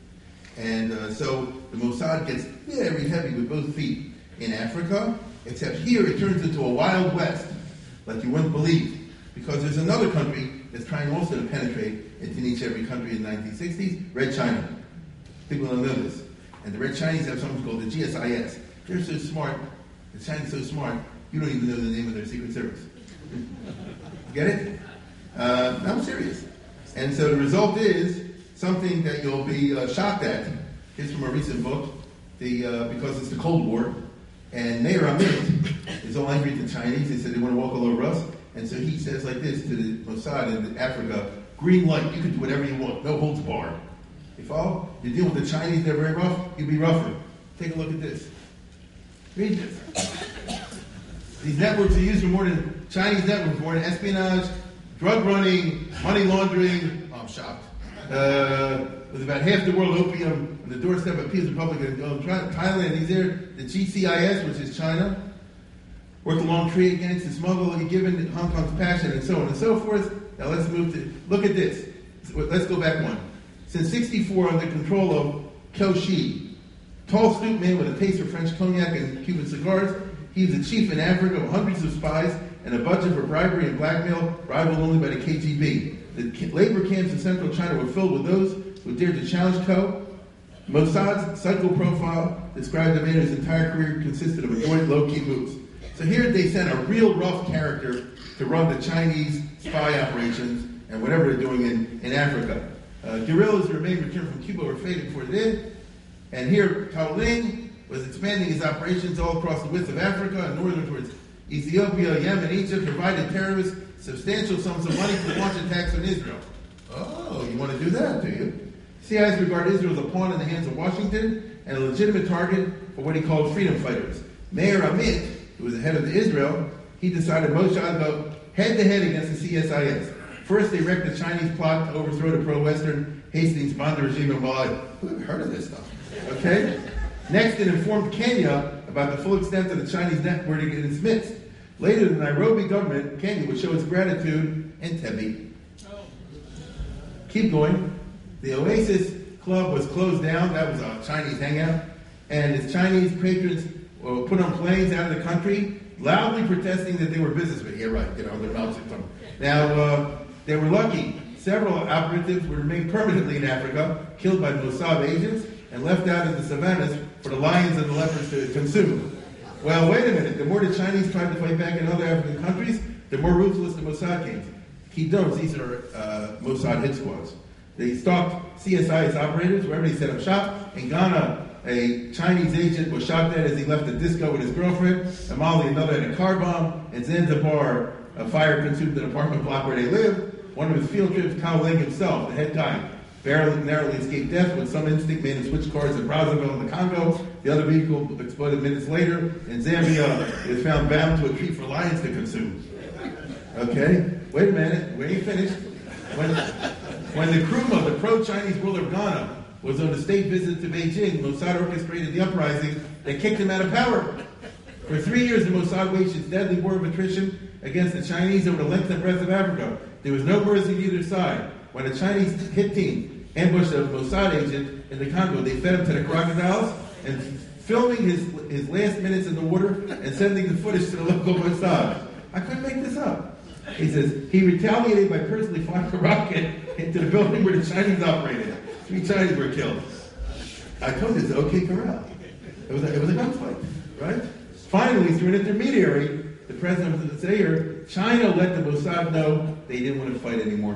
And uh, so the Mossad gets very heavy with both feet in Africa, except here it turns into a wild west, like you wouldn't believe, because there's another country that's trying also to penetrate into each every country in the 1960s, Red China. People don't know this. And the Red Chinese have something called the CSIS. They're so smart, the Chinese are so smart, you don't even know the name of their secret service. Get it? Uh, I'm serious. And so the result is something that you'll be uh, shocked at. Here's from a recent book, the, uh, because it's the Cold War, and Meir Amit is all angry at the Chinese. They said they want to walk all over us. And so he says like this to the Mossad in Africa, green light, you can do whatever you want, no holds barred. You follow? You deal with the Chinese, they're very rough, you'll be rougher. Take a look at this. Read this. These networks are used for more than Chinese networks, more than espionage, drug running, money laundering. Oh, I'm shocked uh, with about half the world opium on the doorstep of People's Republic of Thailand. He's there, the CSIS, which is China, worked a long trade against the smuggle, given Hong Kong's passion, and so on and so forth. Now let's move to, look at this. Let's go back one. Since 64, under control of Qiu Shi, tall, stoop man with a taste for French cognac and Cuban cigars, he was the chief in Africa of hundreds of spies and a budget for bribery and blackmail rivaled only by the KGB. The labor camps in central China were filled with those who dared to challenge Qiu. Mossad's psycho profile described the man whose entire career consisted of avoiding low-key moves. So here they sent a real rough character to run the Chinese spy operations and whatever they're doing in, in Africa. Uh, guerrillas who remained returned from Cuba were faded before did. And here, Kao Liang was expanding his operations all across the width of Africa and northern towards Ethiopia, Yemen, Egypt, provided terrorists substantial sums of money to launch attacks on Israel. Oh, you want to do that, do you? CIS regard Israel as a pawn in the hands of Washington and a legitimate target for what he called freedom fighters. Meir Amit, who was the head of Israel, he decided Mossad would go head to head against the CSIS. First, they wrecked the Chinese plot to overthrow the pro-Western Hastings Banda regime in Mali. Who ever heard of this stuff? Okay? Next, it informed Kenya about the full extent of the Chinese network in its midst. Later, the Nairobi government, Kenya, would show its gratitude in Entebbe. Keep going. The Oasis Club was closed down. That was a Chinese hangout. And its Chinese patrons were put on planes out of the country, loudly protesting that they were businessmen. Yeah, right. Get on their mouths. Now, uh, they were lucky. Several operatives would remain permanently in Africa, killed by Mossad agents, and left out in the savannas for the lions and the leopards to consume. Well, wait a minute. The more the Chinese tried to fight back in other African countries, the more ruthless the Mossad came. Notes, these are uh, Mossad hit squads. They stalked CSIS operators wherever they set up shop. In Ghana, a Chinese agent was shot dead as he left a disco with his girlfriend. In Mali, another had a car bomb. In Zanzibar, a fire consumed an apartment block where they lived. One of his field trips, Kao Liang himself, the head guy, barely narrowly escaped death when some instinct made him switch cars in Brazzaville in the Congo. The other vehicle exploded minutes later. In Zambia, was found bound to a tree for lions to consume. Okay? Wait a minute. We ain't finished. When, when the Nkrumah, the pro-Chinese ruler of Ghana, was on a state visit to Beijing, Mossad orchestrated the uprising that kicked him out of power. For three years, the Mossad waged its deadly war of attrition against the Chinese over the length and breadth of Africa. There was no mercy on either side. When a Chinese hit team ambushed a Mossad agent in the Congo, they fed him to the crocodiles and filming his, his last minutes in the water and sending the footage to the local Mossad. I couldn't make this up. He says he retaliated by personally firing a rocket into the building where the Chinese operated. Three Chinese were killed. I told you it's OK Corral. It was a, it was a gunfight, right? Finally, through an intermediary, the president of the Zaire, China let the Mossad know they didn't want to fight anymore.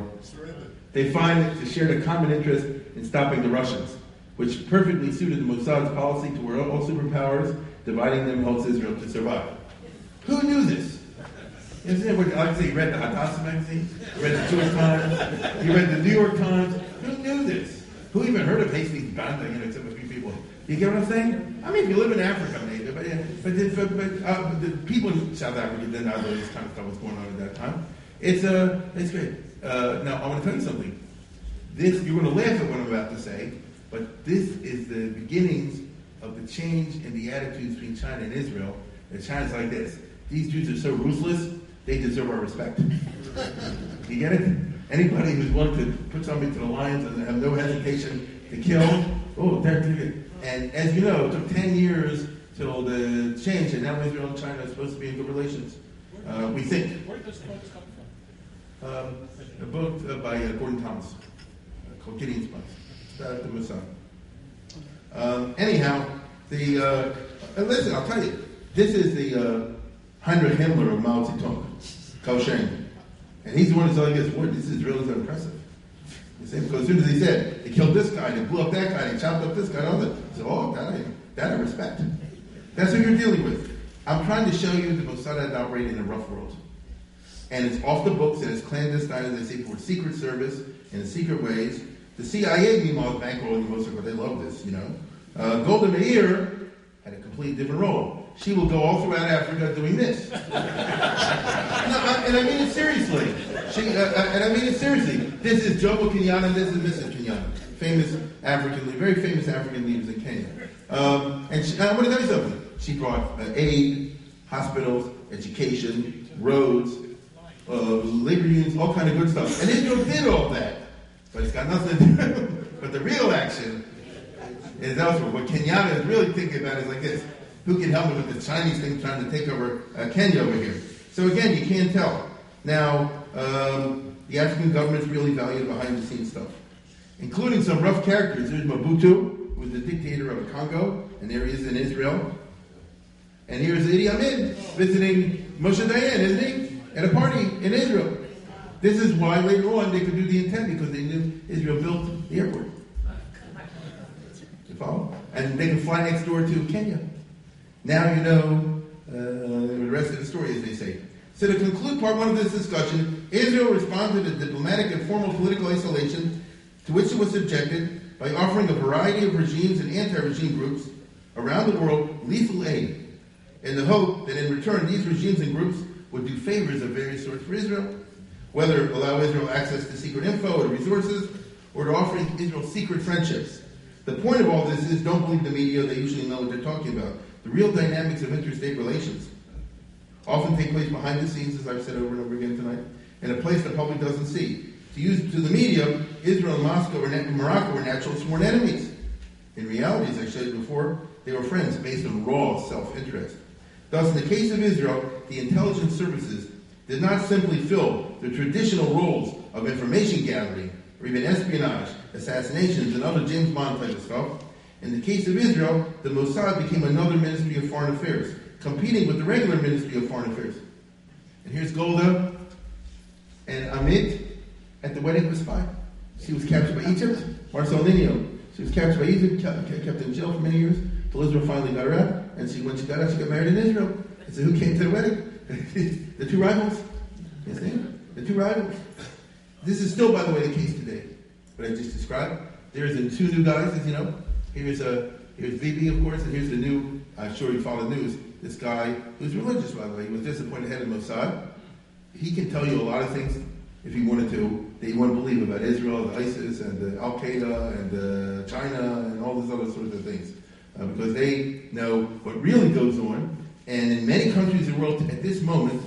They find to share a common interest in stopping the Russians, which perfectly suited the Mossad's policy toward all superpowers, dividing them helps Israel to survive. Who knew this? Isn't it what, you read the Hadassah magazine? You read the Jewish Times? You read the New York Times? Who knew this? Who even heard of Hastings Banda, you know, except a few people? You get what I'm saying? I mean, if you live in Africa, maybe, but, yeah, but, but, but uh, the people in South Africa didn't know this kind of stuff was going on at that time. It's, uh, it's great. Uh, now, I want to tell you something. This, you're going to laugh at what I'm about to say, but this is the beginnings of the change in the attitudes between China and Israel. And China's like this. These Jews are so ruthless, they deserve our respect. you get it? Anybody who's willing to put somebody to the lions and have no hesitation to kill, oh, they're good. And as you know, it took 10 years till the change, and now Israel and China are supposed to be in good relations. Uh, we think. Where does quotes come from? Um, a book uh, by uh, Gordon Thomas uh, called Gideon's Spies. It's about the Messiah. Um, anyhow, the uh, listen, I'll tell you, this is the uh, Heinrich Himmler of Mao Zedong, Kao Liang. And he's the one who's telling us, boy, this is really impressive. You see, because as soon as he said, they killed this guy, they blew up that guy, they chopped up this guy, and all that, said, oh, that I, that I respect. That's what you're dealing with. I'm trying to show you the Mossad operated in a rough world. And it's off the books and it's clandestine, as they say, for secret service in secret ways. The CIA, meanwhile, is bankrolling the Mossad, but they love this, you know. Uh, Golda Meir had a completely different role. She will go all throughout Africa doing this. no, I, and I mean it seriously. She, uh, uh, and I mean it seriously. This is Jomo Kenyatta, this is Mrs. Kenyatta, famous African, very famous African leaders in Kenya. Um, and she, I'm going to tell you something. She brought uh, aid, hospitals, education, roads, uh, labor unions, all kind of good stuff. And Israel did all that, but it's got nothing to do. but the real action is elsewhere. What Kenyatta is really thinking about is like this: Who can help me with the Chinese thing trying to take over uh, Kenya over here? So again, you can't tell. Now, um, the African governments really value behind-the-scenes stuff, including some rough characters. There's Mobutu, who was the dictator of Congo, and there he is in Israel. And here's Idi Amin visiting Moshe Dayan, isn't he? At a party in Israel. This is why later on they could do the Entebbe because they knew Israel built the airport. You follow? And they can fly next door to Kenya. Now you know uh, the rest of the story, as they say. So to conclude part one of this discussion, Israel responded to the diplomatic and formal political isolation to which it was subjected by offering a variety of regimes and anti-regime groups around the world lethal aid in the hope that in return these regimes and groups would do favors of various sorts for Israel, whether allow Israel access to secret info or resources, or to offering Israel secret friendships. The point of all this is don't believe the media, they usually know what they're talking about. The real dynamics of interstate relations often take place behind the scenes, as I've said over and over again tonight, in a place the public doesn't see. To use to the media, Israel and Moscow or Morocco were natural sworn enemies. In reality, as I said before, they were friends based on raw self-interest. Thus, in the case of Israel, the intelligence services did not simply fill the traditional roles of information gathering or even espionage, assassinations, and other James Bond type of stuff. In the case of Israel, the Mossad became another Ministry of Foreign Affairs, competing with the regular Ministry of Foreign Affairs. And here's Golda and Amit at the wedding of a spy. She was captured by Egypt. Marcelle Ninio. She was captured by Egypt, kept in jail for many years, until Israel finally got her out. And she, when she got out, she got married in Israel. And so who came to the wedding? the two rivals. Yes, the two rivals. This is still, by the way, the case today. What I just described. There's the two new guys, as you know. Here's a uh, here's Bibi, of course, and here's the new. I'm sure you follow the news. This guy who's religious, by the way, he was disappointed head of Mossad. He can tell you a lot of things if he wanted to that you want to believe about Israel, and ISIS, and Al Qaeda, and uh, China, and all these other sorts of things, uh, because they know what really goes on. And in many countries in the world at this moment,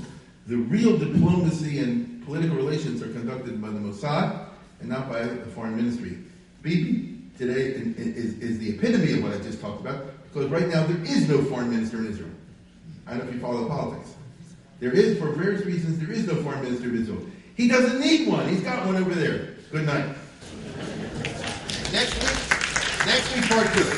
the real diplomacy and political relations are conducted by the Mossad and not by the foreign ministry. Bibi today is, is the epitome of what I just talked about, because right now there is no foreign minister in Israel. I don't know if you follow politics. There is, for various reasons, there is no foreign minister of Israel. He doesn't need one. He's got one over there. Good night. next week, next week, part two.